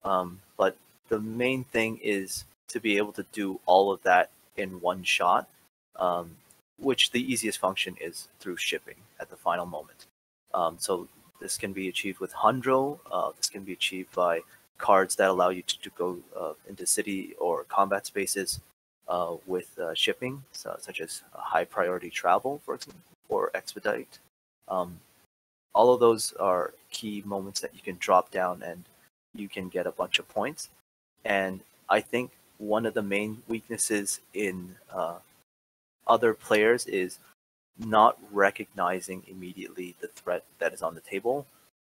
Um, but the main thing is to be able to do all of that in one shot, um, which the easiest function is through shipping at the final moment. Um, so this can be achieved with Hundro. Uh, this can be achieved by cards that allow you to, to go uh, into city or combat spaces uh, with uh, shipping, so, such as high priority travel, for example, or expedite. Um, all of those are key moments that you can drop down and you can get a bunch of points. And I think one of the main weaknesses in uh, other players is not recognizing immediately the threat that is on the table.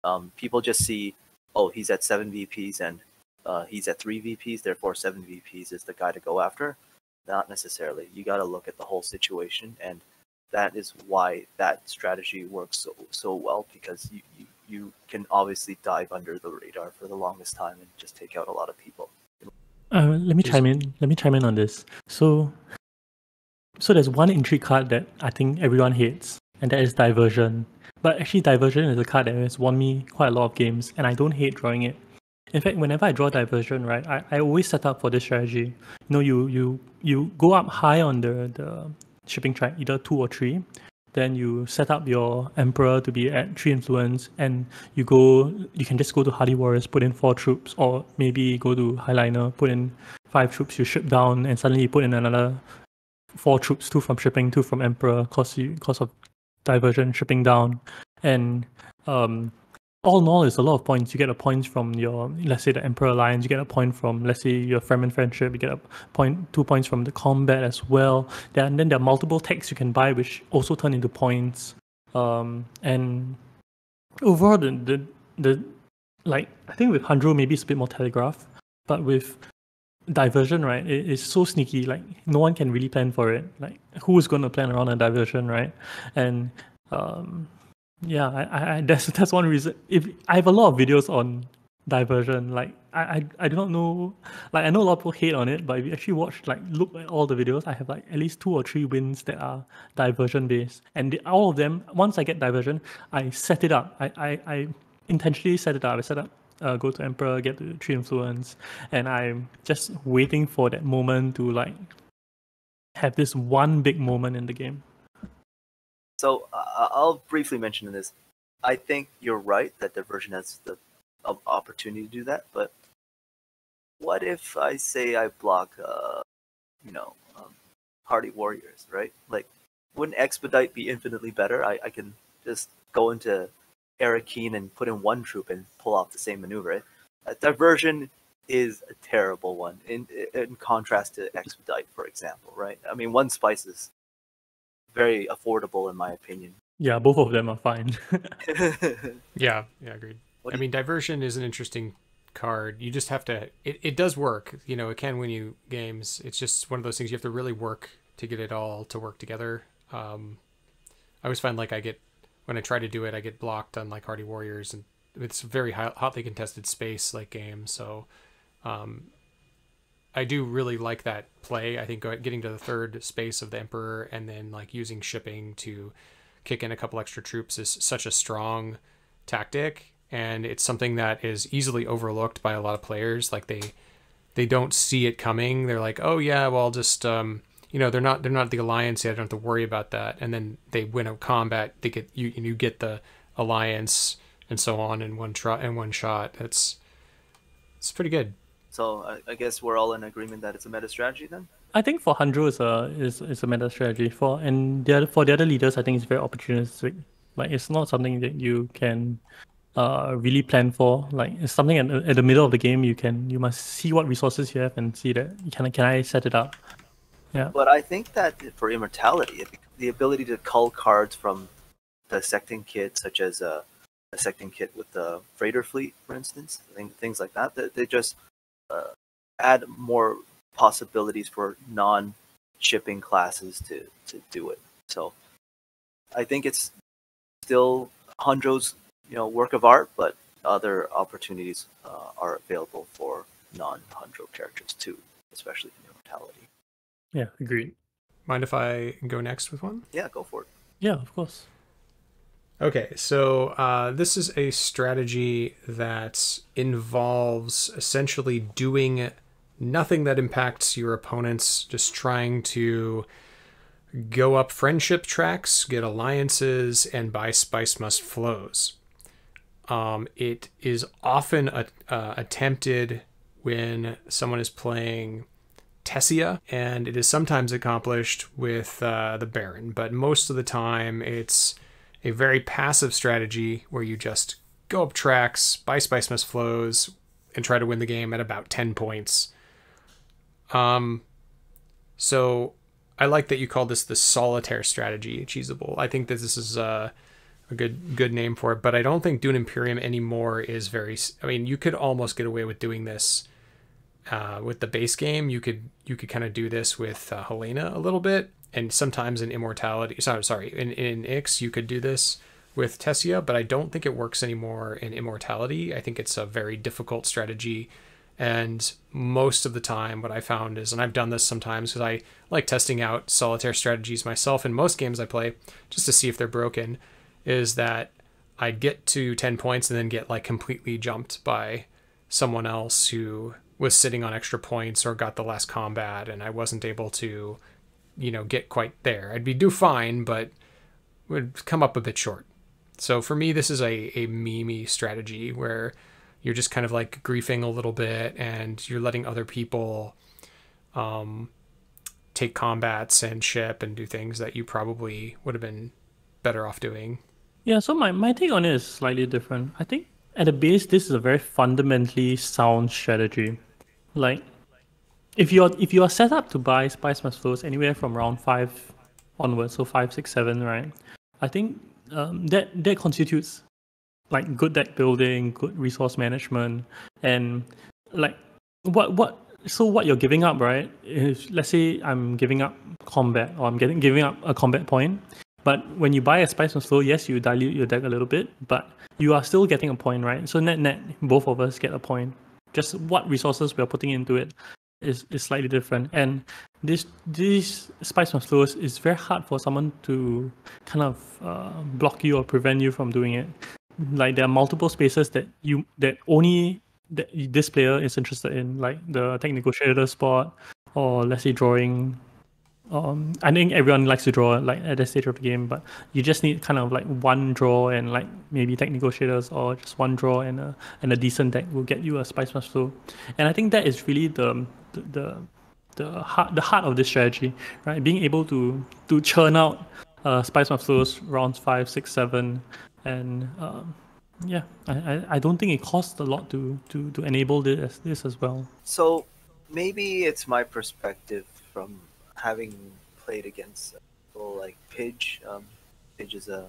Um, people just see oh, he's at seven VPs and uh, he's at three VPs, therefore seven VPs is the guy to go after. Not necessarily. You got to look at the whole situation, and that is why that strategy works so so well because you, you you can obviously dive under the radar for the longest time and just take out a lot of people. Uh, let me chime in. Let me chime in on this. So, so there's one intrigue card that I think everyone hates, and that is diversion. But actually, Diversion is a card that has won me quite a lot of games, and I don't hate drawing it. In fact, whenever I draw Diversion, right, I, I always set up for this strategy. You know, you you you go up high on the, the shipping track, either two or three. Then you set up your Emperor to be at three influence, and you go. You can just go to Hardy Warriors, put in four troops, or maybe go to Heighliner, put in five troops. You ship down, and suddenly you put in another four troops, two from shipping, two from Emperor, cause you cause of diversion, shipping down, and um, all in all, it's a lot of points. You get a point from your, let's say, the Emperor Alliance. You get a point from, let's say, your Fremen Friendship. You get a point, two points from the combat as well. And then there are multiple techs you can buy, which also turn into points. Um, and overall, the, the, the like, I think with Hundro, maybe it's a bit more telegraph, but with diversion, right? It, it's so sneaky. Like no one can really plan for it. Like who is going to plan around a diversion, right? And um, yeah, I, I [LAUGHS] that's that's one reason. If I have a lot of videos on diversion, like I, I I do not know. Like I know a lot of people hate on it, but if you actually watch, like look at all the videos, I have like at least two or three wins that are diversion based, and the, all of them. Once I get diversion, I set it up. I I, I intentionally set it up. I set up uh, go to Emperor, get the Tree influence, and I'm just waiting for that moment to like have this one big moment in the game. So uh, I'll briefly mention this. I think you're right that Diversion has the uh, opportunity to do that, but what if I say I block, uh, you know, um, Hardy Warriors, right? Like, wouldn't Expedite be infinitely better? I, I can just go into Arrakeen and put in one troop and pull off the same maneuver. Right? Uh, diversion is a terrible one in in contrast to Expedite, for example, right? I mean, one spice is very affordable in my opinion. Yeah, both of them are fine. [LAUGHS] [LAUGHS] yeah, yeah, agreed. I mean, diversion is an interesting card. You just have to. It, it does work. You know, it can win you games. It's just one of those things you have to really work to get it all to work together. Um, I always find like I get when I try to do it, I get blocked on like Hardy Warriors, and it's a very high, hotly contested space like game. So, um, I do really like that play. I think getting to the third space of the Emperor and then like using shipping to kick in a couple extra troops is such a strong tactic, and it's something that is easily overlooked by a lot of players. Like they they don't see it coming. They're like, oh yeah, well I'll just um, you know they're not they're not the alliance yet. I don't have to worry about that. And then they win a combat. They get you and you get the alliance and so on in one try in one shot. It's it's pretty good. So I, I guess we're all in agreement that it's a meta strategy then. I think for Hundro is a is, is a meta strategy for and the other, for the other leaders I think it's very opportunistic. Like it's not something that you can uh really plan for. Like it's something at, at the middle of the game you can you must see what resources you have and see that can can I set it up yeah. But I think that for immortality, the ability to cull cards from the secting kit, such as a, a secting kit with the freighter fleet, for instance, things like that, they, just uh, add more possibilities for non-shipping classes to, to do it. So I think it's still Hundro's you know work of art, but other opportunities uh, are available for non-Hundro characters too, especially in immortality. Yeah, agreed. Mind if I go next with one? Yeah, go for it. Yeah, of course. Okay, so uh, this is a strategy that involves essentially doing nothing that impacts your opponents, just trying to go up friendship tracks, get alliances, and buy spice must flows. Um, it is often a, uh, attempted when someone is playing Tessia, and it is sometimes accomplished with uh, the Baron, but most of the time it's a very passive strategy where you just go up tracks, buy Spice Must flows, and try to win the game at about 10 points. Um, so I like that you call this the solitaire strategy cheesable. I think that this is uh, a good good name for it, but I don't think Dune Imperium anymore is very. I mean, you could almost get away with doing this uh, with the base game, you could you could kind of do this with uh, Helena a little bit, and sometimes in Immortality. Sorry, sorry, in in Ix you could do this with Tessia, but I don't think it works anymore in Immortality. I think it's a very difficult strategy, and most of the time, what I found is, and I've done this sometimes because I like testing out solitaire strategies myself in most games I play just to see if they're broken, is that I'd get to ten points and then get like completely jumped by someone else who was sitting on extra points or got the last combat and I wasn't able to, you know, get quite there. I'd be do fine, but would come up a bit short. So for me, this is a, a meme strategy where you're just kind of like griefing a little bit and you're letting other people um, take combats and ship and do things that you probably would have been better off doing. Yeah, so my, my take on it is slightly different. I think at the base, this is a very fundamentally sound strategy. Like, if you're if you are set up to buy Spice Must Flows anywhere from round five onwards, so five, six, seven, right? I think um, that that constitutes like good deck building, good resource management, and like what what so what you're giving up, right? If let's say I'm giving up combat or I'm getting giving up a combat point, but when you buy a Spice Must Flow, yes, you dilute your deck a little bit, but you are still getting a point, right? So net net, both of us get a point just what resources we are putting into it is, is slightly different. And this this spice must flows is very hard for someone to kind of uh, block you or prevent you from doing it. like there are multiple spaces that you that only that this player is interested in, like the tech negotiator spot, or let's say drawing. Um, I think everyone likes to draw like at this stage of the game, but you just need kind of like one draw and like maybe tech negotiators or just one draw and a and a decent deck will get you a spice must flow. And I think that is really the the, the the heart the heart of this strategy, right? Being able to to churn out uh, spice must flows rounds five, six, seven, and um, yeah, I, I, I don't think it costs a lot to to to enable this this as well. So maybe it's my perspective from having played against people like Pidge. Um, Pidge is a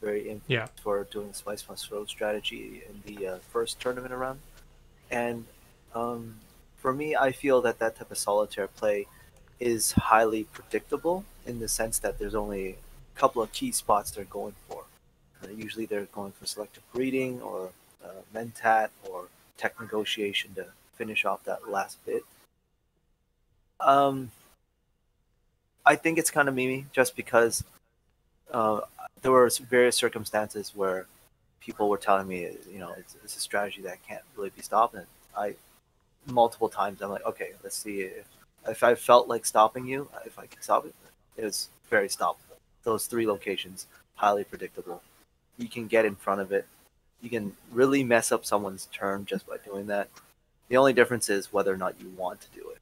very infamous Yeah. for doing Spice Must Road strategy in the uh, first tournament around. And um, for me, I feel that that type of solitaire play is highly predictable in the sense that there's only a couple of key spots they're going for. Uh, usually they're going for selective breeding or uh, mentat or tech negotiation to finish off that last bit. Um, I think it's kind of mimi just because uh, there were various circumstances where people were telling me, you know, it's, it's a strategy that can't really be stopped. And I, multiple times, I'm like, okay, let's see if, if I felt like stopping you, if I can stop it, it was very stoppable. Those three locations, highly predictable. You can get in front of it. You can really mess up someone's turn just by doing that. The only difference is whether or not you want to do it.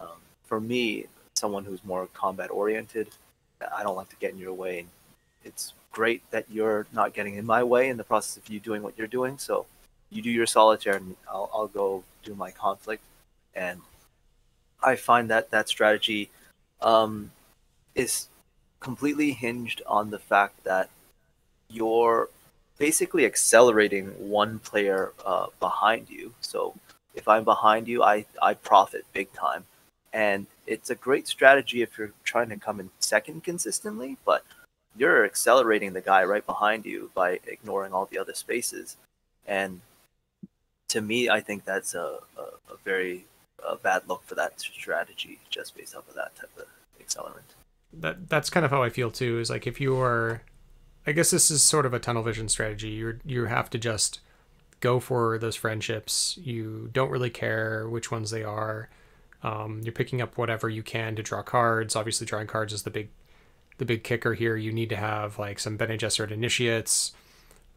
Um, for me, someone who's more combat oriented, I don't like to get in your way. And It's great that you're not getting in my way in the process of you doing what you're doing. So you do your solitaire, and I'll, I'll go do my conflict. And I find that that strategy um, is completely hinged on the fact that you're basically accelerating one player uh, behind you. So if I'm behind you, I, I profit big time. And it's a great strategy if you're trying to come in second consistently, but you're accelerating the guy right behind you by ignoring all the other spaces. And to me, I think that's a, a, a very a bad look for that strategy just based off of that type of accelerant. that that's kind of how I feel too. Is like if you are, I guess this is sort of a tunnel vision strategy. You you have to just go for those friendships. You don't really care which ones they are. Um, you're picking up whatever you can to draw cards. Obviously, drawing cards is the big the big kicker here. You need to have like some Bene Gesserit initiates,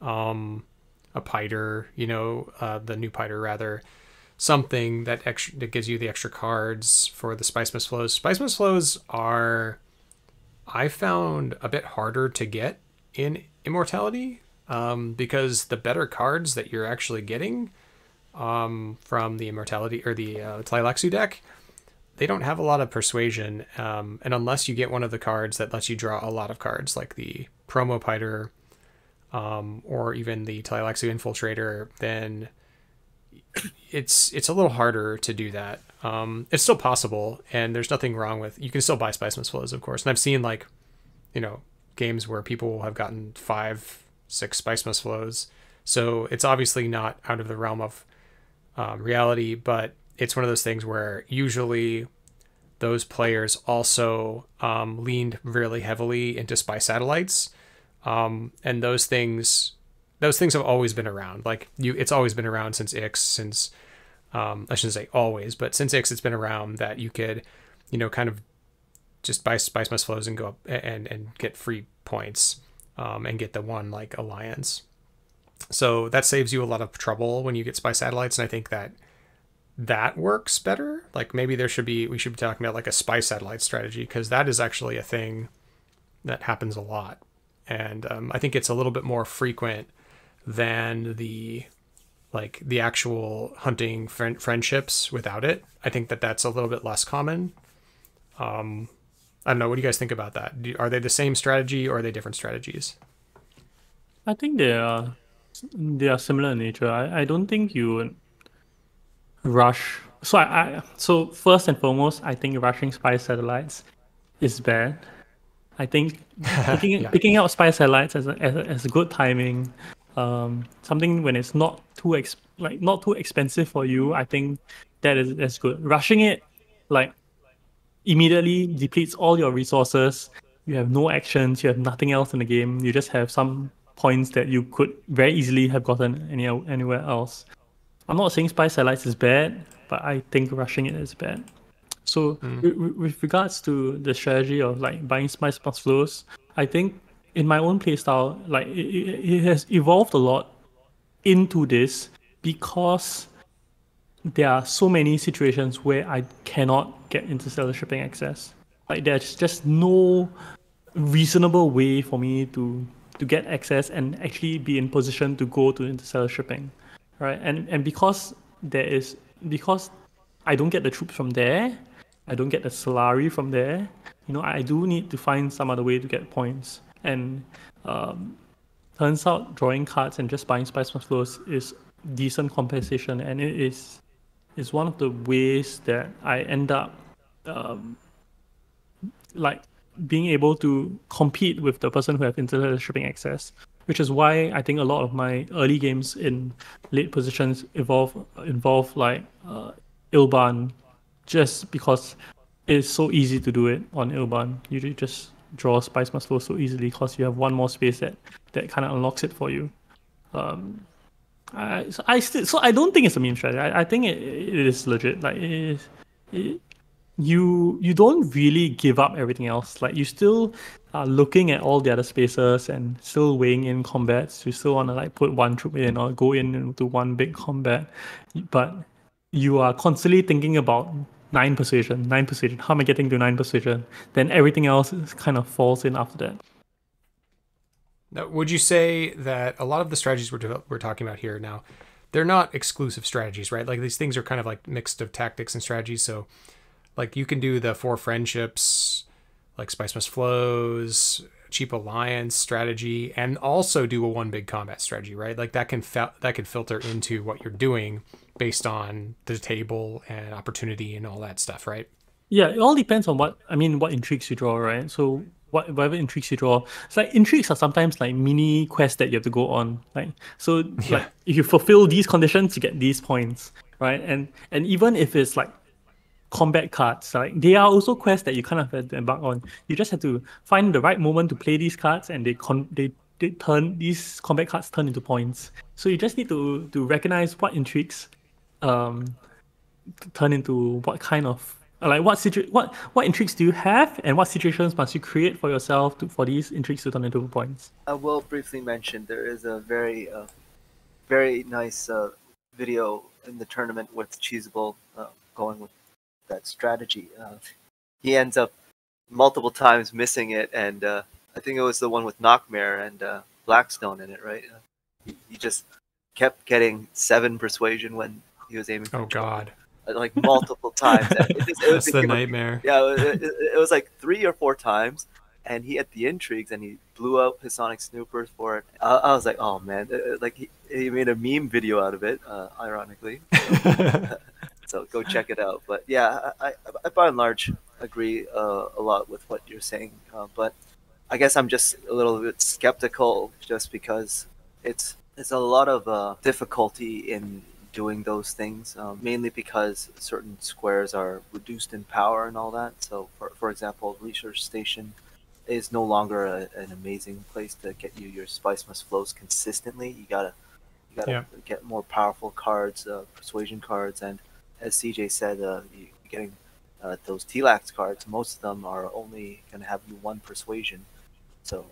um, a Piter, you know, uh, the new Piter rather, something that extra that gives you the extra cards for the Spice Must flows. Spice Must flows are I found a bit harder to get in Immortality um, because the better cards that you're actually getting um, from the Immortality or the uh, Tleilaxu deck, they don't have a lot of persuasion. Um, and unless you get one of the cards that lets you draw a lot of cards, like the Promo Piter um, or even the Tleilaxu Infiltrator, then it's it's a little harder to do that. Um, it's still possible, and there's nothing wrong with you can still buy Spice flows, of course. And I've seen like, you know, games where people have gotten five, six Spice flows. So it's obviously not out of the realm of um, reality, but it's one of those things where usually those players also um, leaned really heavily into spy satellites, um, and those things those things have always been around. Like you, it's always been around since Ix, since um, I shouldn't say always, but since Ix, it's been around that you could, you know, kind of just buy Spice Must Flows and go up and and get free points um, and get the one like alliance. So that saves you a lot of trouble when you get spy satellites, and I think that that works better. Like maybe there should be we should be talking about like a spy satellite strategy because that is actually a thing that happens a lot, and um, I think it's a little bit more frequent than the like the actual hunting friend- friendships without it. I think that that's a little bit less common. Um, I don't know. What do you guys think about that? Do, are they the same strategy or are they different strategies? I think they are they are similar in nature. I, I don't think you would rush. So I, I so first and foremost, I think rushing spy satellites is bad. I think [LAUGHS] picking Yeah. picking out spy satellites as a, as, a, as a good timing, um, something when it's not too ex like not too expensive for you. I think that is that's good. Rushing it, like immediately depletes all your resources. You have no actions. You have nothing else in the game. You just have some points that you could very easily have gotten any, anywhere else. I'm not saying Spy Satellites is bad, but I think rushing it is bad. So mm. with, with, regards to the strategy of like buying Spice Must flows, I think in my own playstyle, like it, it, it has evolved a lot into this because there are so many situations where I cannot get interstellar shipping access. Like there's just no reasonable way for me to to get access and actually be in position to go to interstellar shipping, right? And and because there is because I don't get the troops from there, I don't get the salary from there. You know, I do need to find some other way to get points. And um, turns out drawing cards and just buying spice flows is decent compensation, and it is is one of the ways that I end up um, like being able to compete with the person who have interstellar shipping access, which is why I think a lot of my early games in late positions evolve involve like uh, Ilban, just because it's so easy to do it on Ilban. You just draw Spice Must Flow so easily because you have one more space that that kind of unlocks it for you. Um, I, so I so I don't think it's a meme strategy. I, I think it, it is legit. Like it it, you you don't really give up everything else. Like you still are looking at all the other spaces and still weighing in combats. You still want to like put one troop in or go in into one big combat, but you are constantly thinking about nine persuasion, nine persuasion. How am I getting to nine persuasion? Then everything else kind of falls in after that. Now, would you say that a lot of the strategies we're we're talking about here now, they're not exclusive strategies, right? Like these things are kind of like mixed of tactics and strategies. So like you can do the four friendships, like Spice Must Flows, cheap alliance strategy, and also do a one big combat strategy, right? Like that can fa- that can filter into what you're doing based on the table and opportunity and all that stuff, right? Yeah, it all depends on what I mean, what intrigues you draw, right? So what whatever intrigues you draw. It's like intrigues are sometimes like mini quests that you have to go on. Like so yeah. like if you fulfill these conditions, you get these points, right? And and even if it's like combat cards. Like they are also quests that you kind of have to embark on. You just have to find the right moment to play these cards, and they con they, they turn these combat cards turn into points. So you just need to to recognize what intrigues, um, turn into what kind of like what situ what what intrigues do you have, and what situations must you create for yourself to for these intrigues to turn into points. I will briefly mention there is a very uh, very nice uh, video in the tournament with Cheesable uh, going with that strategy. Uh, he ends up multiple times missing it, and uh, I think it was the one with Knockmare and uh, Blackstone in it, right? Uh, he, he, just kept getting seven persuasion when he was aiming. oh God! Uh, like multiple times. [LAUGHS] It, just, it was the nightmare. Yeah, it, it, it, was like three or four times, and he had the intrigues, and he blew up his Sonic Snoopers for it. I, I was like, oh man, uh, like he, he made a meme video out of it, ironically. [LAUGHS] [LAUGHS] So go check it out. But yeah, I, I by and large agree uh, a lot with what you're saying. Uh, but I guess I'm just a little bit skeptical just because it's it's a lot of uh, difficulty in doing those things, um, mainly because certain squares are reduced in power and all that. So, for, for example, Research Station is no longer a, an amazing place to get you your Spice Must Flows consistently. You gotta you gotta yeah. get more powerful cards, uh, persuasion cards, and as CJ said, uh, getting uh, those TLAX cards, most of them are only going to have you one persuasion. So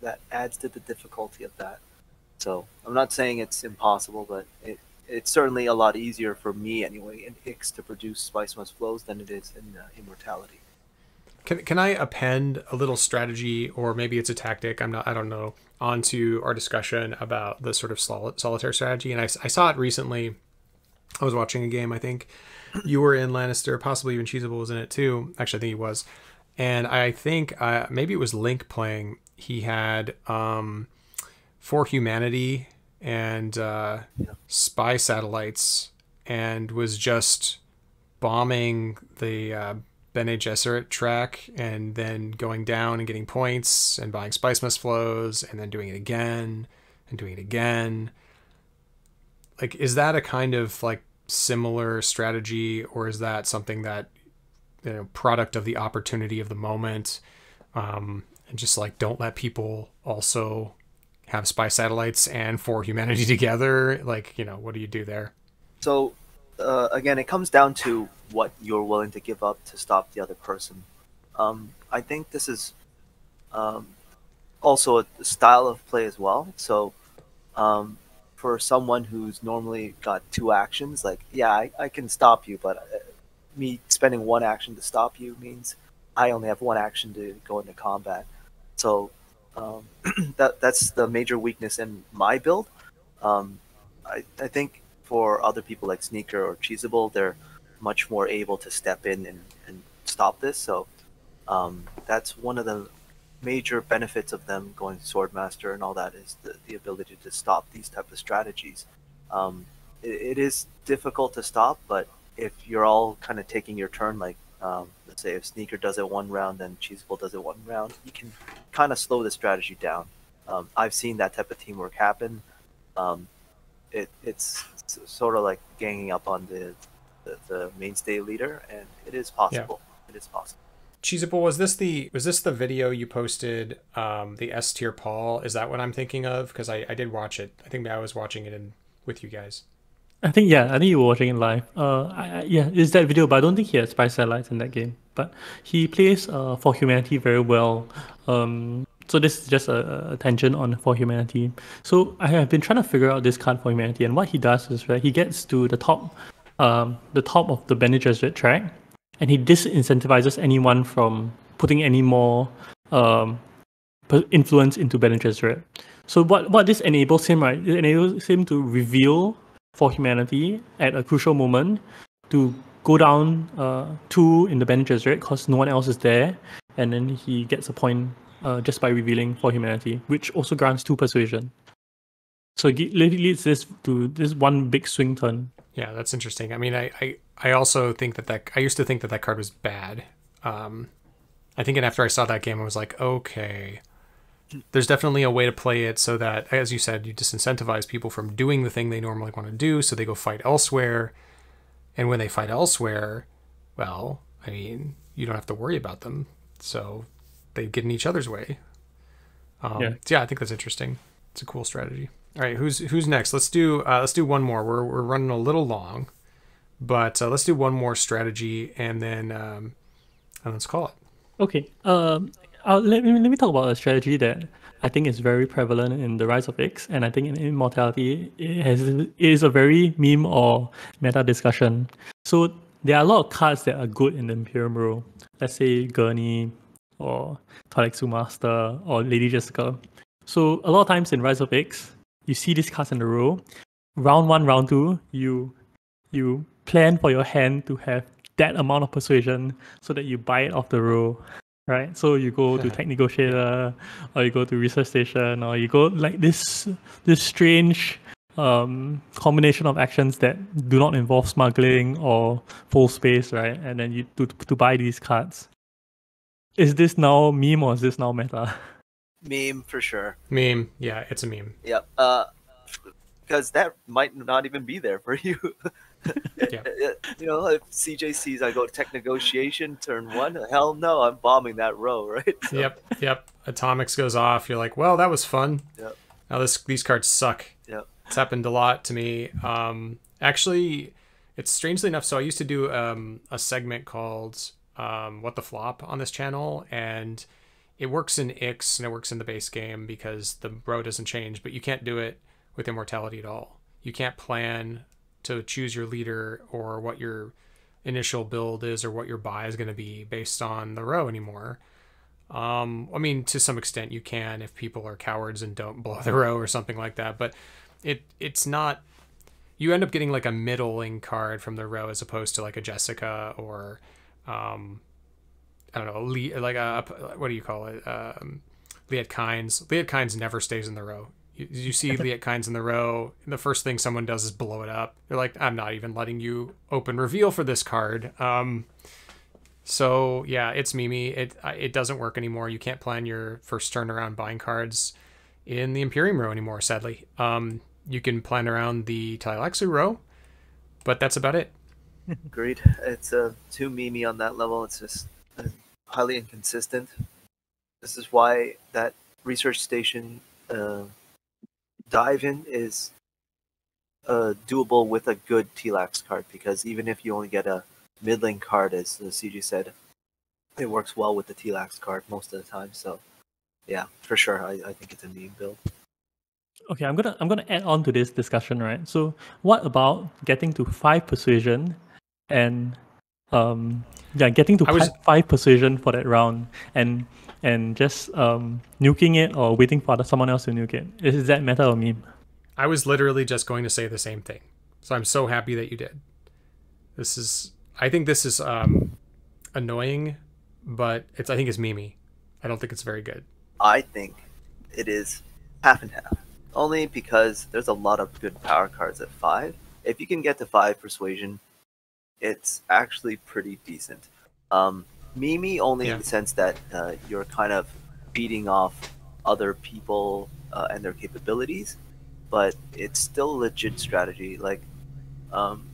that adds to the difficulty of that. So I'm not saying it's impossible, but it, it's certainly a lot easier for me anyway in Ix to produce Spice Must Flows than it is in uh, Immortality. Can, can I append a little strategy, or maybe it's a tactic? I'm not. I don't know. Onto our discussion about the sort of solitaire strategy, and I, I saw it recently I was watching a game. I think you were in Lannister, possibly even Cheesable was in it too. Actually, I think he was. And I think uh, maybe it was Link playing. He had um, For Humanity and uh, yeah. Spy Satellites and was just bombing the uh, Bene Gesserit track and then going down and getting points and buying Spice Must Flows and then doing it again and doing it again like is that a kind of like similar strategy or is that something that you know product of the opportunity of the moment um and just like don't let people also have spy satellites and for humanity [LAUGHS] together? Like, you know, what do you do there? So, uh, again, it comes down to what you're willing to give up to stop the other person. Um, I think this is um, also a style of play as well. So, um, for someone who's normally got two actions, like, yeah, I, I can stop you, but uh, me spending one action to stop you means I only have one action to go into combat. So, um, [CLEARS THROAT] that that's the major weakness in my build. Um, I, I think for other people like Sneaker or Cheesable, they're much more able to step in and, and stop this. So um, that's one of the major benefits of them going Swordmaster and all that is the, the ability to stop these type of strategies. Um, it, it is difficult to stop, but if you're all kind of taking your turn, like um, let's say if Sneaker does it one round and Cheesable does it one round, you can kind of slow the strategy down. Um, I've seen that type of teamwork happen. Um, it, it's, it's, sort of like ganging up on the, the, the mainstay leader, and it is possible. Yeah. It is possible. Cheesable, was this the was this the video you posted? Um, the S tier Paul is that what I'm thinking of? Because I, I did watch it. I think I was watching it in with you guys. I think yeah, I think you were watching it live. Uh, I, I, yeah, it's that video, but I don't think he has spy satellites in that game. But he plays uh, for humanity very well. Um, so this is just a, a tangent on for humanity. So I have been trying to figure out this card for humanity, and what he does is right, he gets to the top, um, the top of the Bene Gesserit track, and he disincentivizes anyone from putting any more um, influence into Bene Gesserit. So what what this enables him, right? It enables him to reveal for humanity at a crucial moment to go down uh, two in the Bene Gesserit because no one else is there, and then he gets a point uh, just by revealing for humanity, which also grants two persuasion. So it leads this to this one big swing turn. Yeah, that's interesting. I mean, I, I, I also think that that I used to think that that card was bad. Um, I think, and after I saw that game, I was like, okay, there's definitely a way to play it so that, as you said, you disincentivize people from doing the thing they normally want to do, so they go fight elsewhere. And when they fight elsewhere, well, I mean, you don't have to worry about them. So they get in each other's way. Um, yeah. yeah, I think that's interesting. It's a cool strategy. All right, who's who's next? Let's do uh, let's do one more. We're we're running a little long, but uh, let's do one more strategy and then um, and let's call it. Okay. Um, I'll, let me let me talk about a strategy that I think is very prevalent in the Rise of Ix, and I think in Immortality it has it is a very meme or meta discussion. So there are a lot of cards that are good in the Imperium row. Let's say Gurney, or Tleilaxu Master or Lady Jessica. So a lot of times in Rise of Ix, you see these cards in a row. Round one, round two, you you plan for your hand to have that amount of persuasion so that you buy it off the row. Right? So you go to tech negotiator or you go to research station or you go like this this strange um, combination of actions that do not involve smuggling or full space, right? And then you to to buy these cards is this now meme or is this now meta? [LAUGHS] Meme for sure. Meme, yeah, it's a meme. Yep. Uh, because that might not even be there for you. [LAUGHS] [LAUGHS] yeah. [LAUGHS] You know, if CJ sees I go tech negotiation turn one, hell no, I'm bombing that row, [LAUGHS] right? So. Yep, yep. Atomics goes off. You're like, well, that was fun. Yep. Now this these cards suck. Yep. It's happened a lot to me. Um, actually, it's strangely enough. So I used to do um, a segment called um, What the Flop on this channel, and it works in Ix and it works in the base game because the row doesn't change, but you can't do it with Immortality at all. You can't plan to choose your leader or what your initial build is or what your buy is going to be based on the row anymore. Um, I mean, to some extent you can if people are cowards and don't [LAUGHS] blow the row or something like that, but it it's not. You end up getting like a middling card from the row as opposed to like a Jessica or um, I don't know, like a, what do you call it? Um, Liet Kynes. Liet Kynes never stays in the row. You, you see Liet Kynes in the row, the first thing someone does is blow it up. They're like, I'm not even letting you open reveal for this card. Um, so yeah, it's Mimi. It it doesn't work anymore. You can't plan your first turn around buying cards in the Imperium row anymore. Sadly, um, you can plan around the Tleilaxu row, but that's about it. [LAUGHS] Agreed. It's uh, too Mimi on that level. It's just uh, highly inconsistent. This is why that research station uh, dive in is uh, doable with a good T-Lax card because even if you only get a mid lane card, as the CG said, it works well with the T-Lax card most of the time. So, yeah, for sure, I, I think it's a meme build. Okay, I'm gonna I'm gonna add on to this discussion, right? So, what about getting to five persuasion, and um, yeah, getting to was- five, five persuasion for that round, and and just um nuking it or waiting for someone else to nuke it. Is that meta or meme? I was literally just going to say the same thing. So I'm so happy that you did. This is I think this is um annoying, but it's I think it's memey. I don't think it's very good. I think it is half and half. Only because there's a lot of good power cards at five. If you can get to five persuasion, it's actually pretty decent. Um, Mimi only Yeah. in the sense that uh, you're kind of beating off other people uh, and their capabilities, but it's still a legit strategy. Like, um,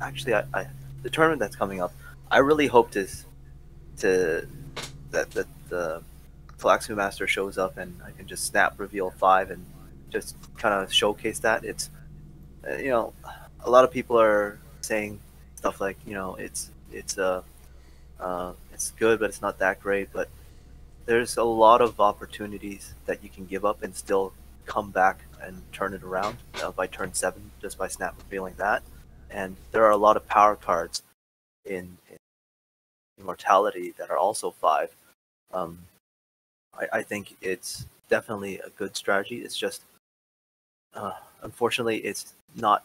actually, I, I the tournament that's coming up, I really hope to to that that the Tleilaxu Master shows up and I can just snap reveal five and just kind of showcase that. It's uh, you know a lot of people are saying stuff like you know it's it's uh, uh it's good but it's not that great but there's a lot of opportunities that you can give up and still come back and turn it around uh, by turn seven just by snap revealing that and there are a lot of power cards in, in immortality that are also five um, I, I think it's definitely a good strategy. It's just, uh, unfortunately, it's not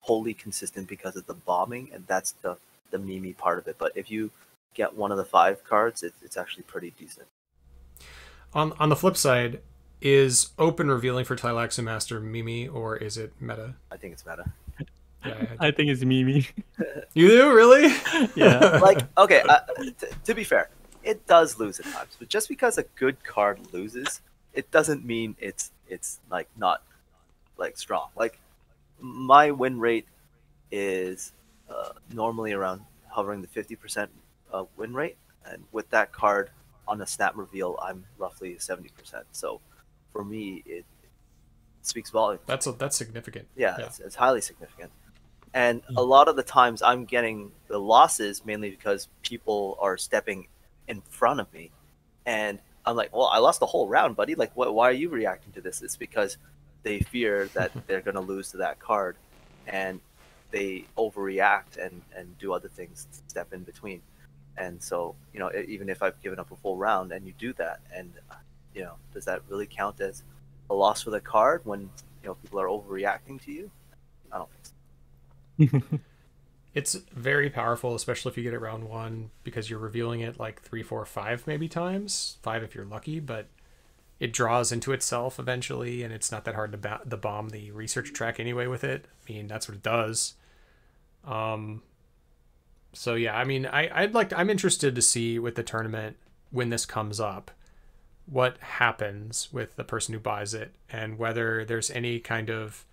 wholly consistent because of the bombing, and that's the the mimi part of it. But if you get one of the five cards, it, it's actually pretty decent. On on the flip side, is open revealing for Tleilaxu Master Mimi or is it meta? I think it's meta. Yeah, I- [LAUGHS] I think it's Mimi. [LAUGHS] you do really? [LAUGHS] Yeah. Like, okay, uh, t- to be fair, it does lose at times, but just because a good card loses, it doesn't mean it's it's like not like strong. Like my win rate is uh, normally around hovering the fifty percent uh, win rate, and with that card on a snap reveal, I'm roughly seventy percent. So for me, it, it speaks volumes That's a, that's significant. yeah, Yeah. It's, it's highly significant. And a lot of the times I'm getting the losses mainly because people are stepping in front of me. And I'm like, well, I lost the whole round, buddy. Like, what, why are you reacting to this? It's because they fear that [LAUGHS] they're going to lose to that card and they overreact and, and do other things to step in between. And so, you know, even if I've given up a full round and you do that, and, you know, does that really count as a loss for the card when, you know, people are overreacting to you? I don't think so. [LAUGHS] It's very powerful, especially if you get it round one, because you're revealing it like three, four, five maybe times. Five if you're lucky, but it draws into itself eventually, and it's not that hard to, ba- to bomb the research track anyway with it. I mean, that's what it does. Um. So yeah, I mean, I I'd like to, I'm interested to see with the tournament when this comes up, what happens with the person who buys it, and whether there's any kind of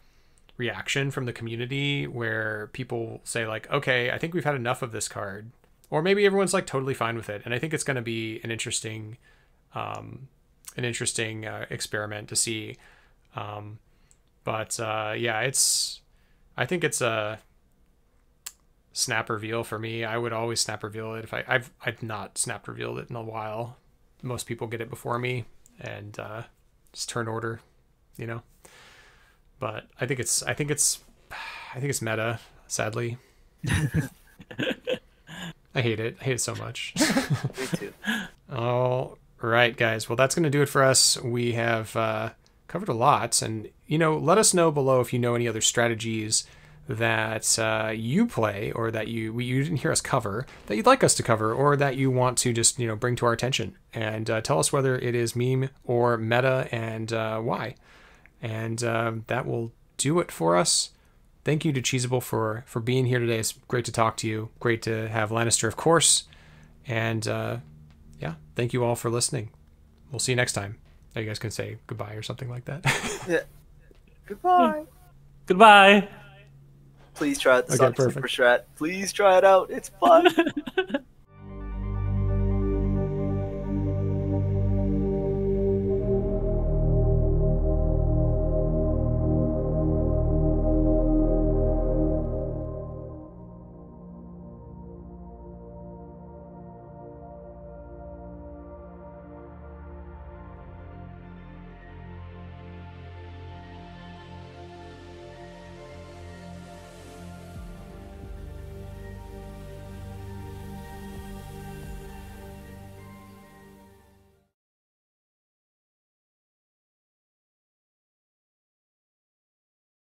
reaction from the community where people say like okay i think we've had enough of this card. Or maybe everyone's like totally fine with it. And i think it's going to be an interesting um an interesting uh, experiment to see. Um but uh yeah it's i think it's a snap reveal for me i would always snap reveal it if i i've i've not snap revealed it in a while most people get it before me and uh just turn order you know but I think it's I think it's I think it's meta. Sadly, [LAUGHS] I hate it. I hate it so much. [LAUGHS] Me too. All right, guys. Well, that's going to do it for us. We have uh, covered a lot, and you know, let us know below if you know any other strategies that uh, you play or that you we, you didn't hear us cover that you'd like us to cover or that you want to just you know bring to our attention and uh, tell us whether it is meme or meta and uh, why and um, that will do it for us. Thank you to Cheesable for for being here today. It's great to talk to you. Great to have Lannister, of course. And uh, yeah, thank you all for listening. We'll see you next time. Now you guys can say goodbye or something like that. [LAUGHS] Yeah. Goodbye. Goodbye. Please try out the Okay, Sonic perfect. Super Strat. Please try it out. It's fun. [LAUGHS]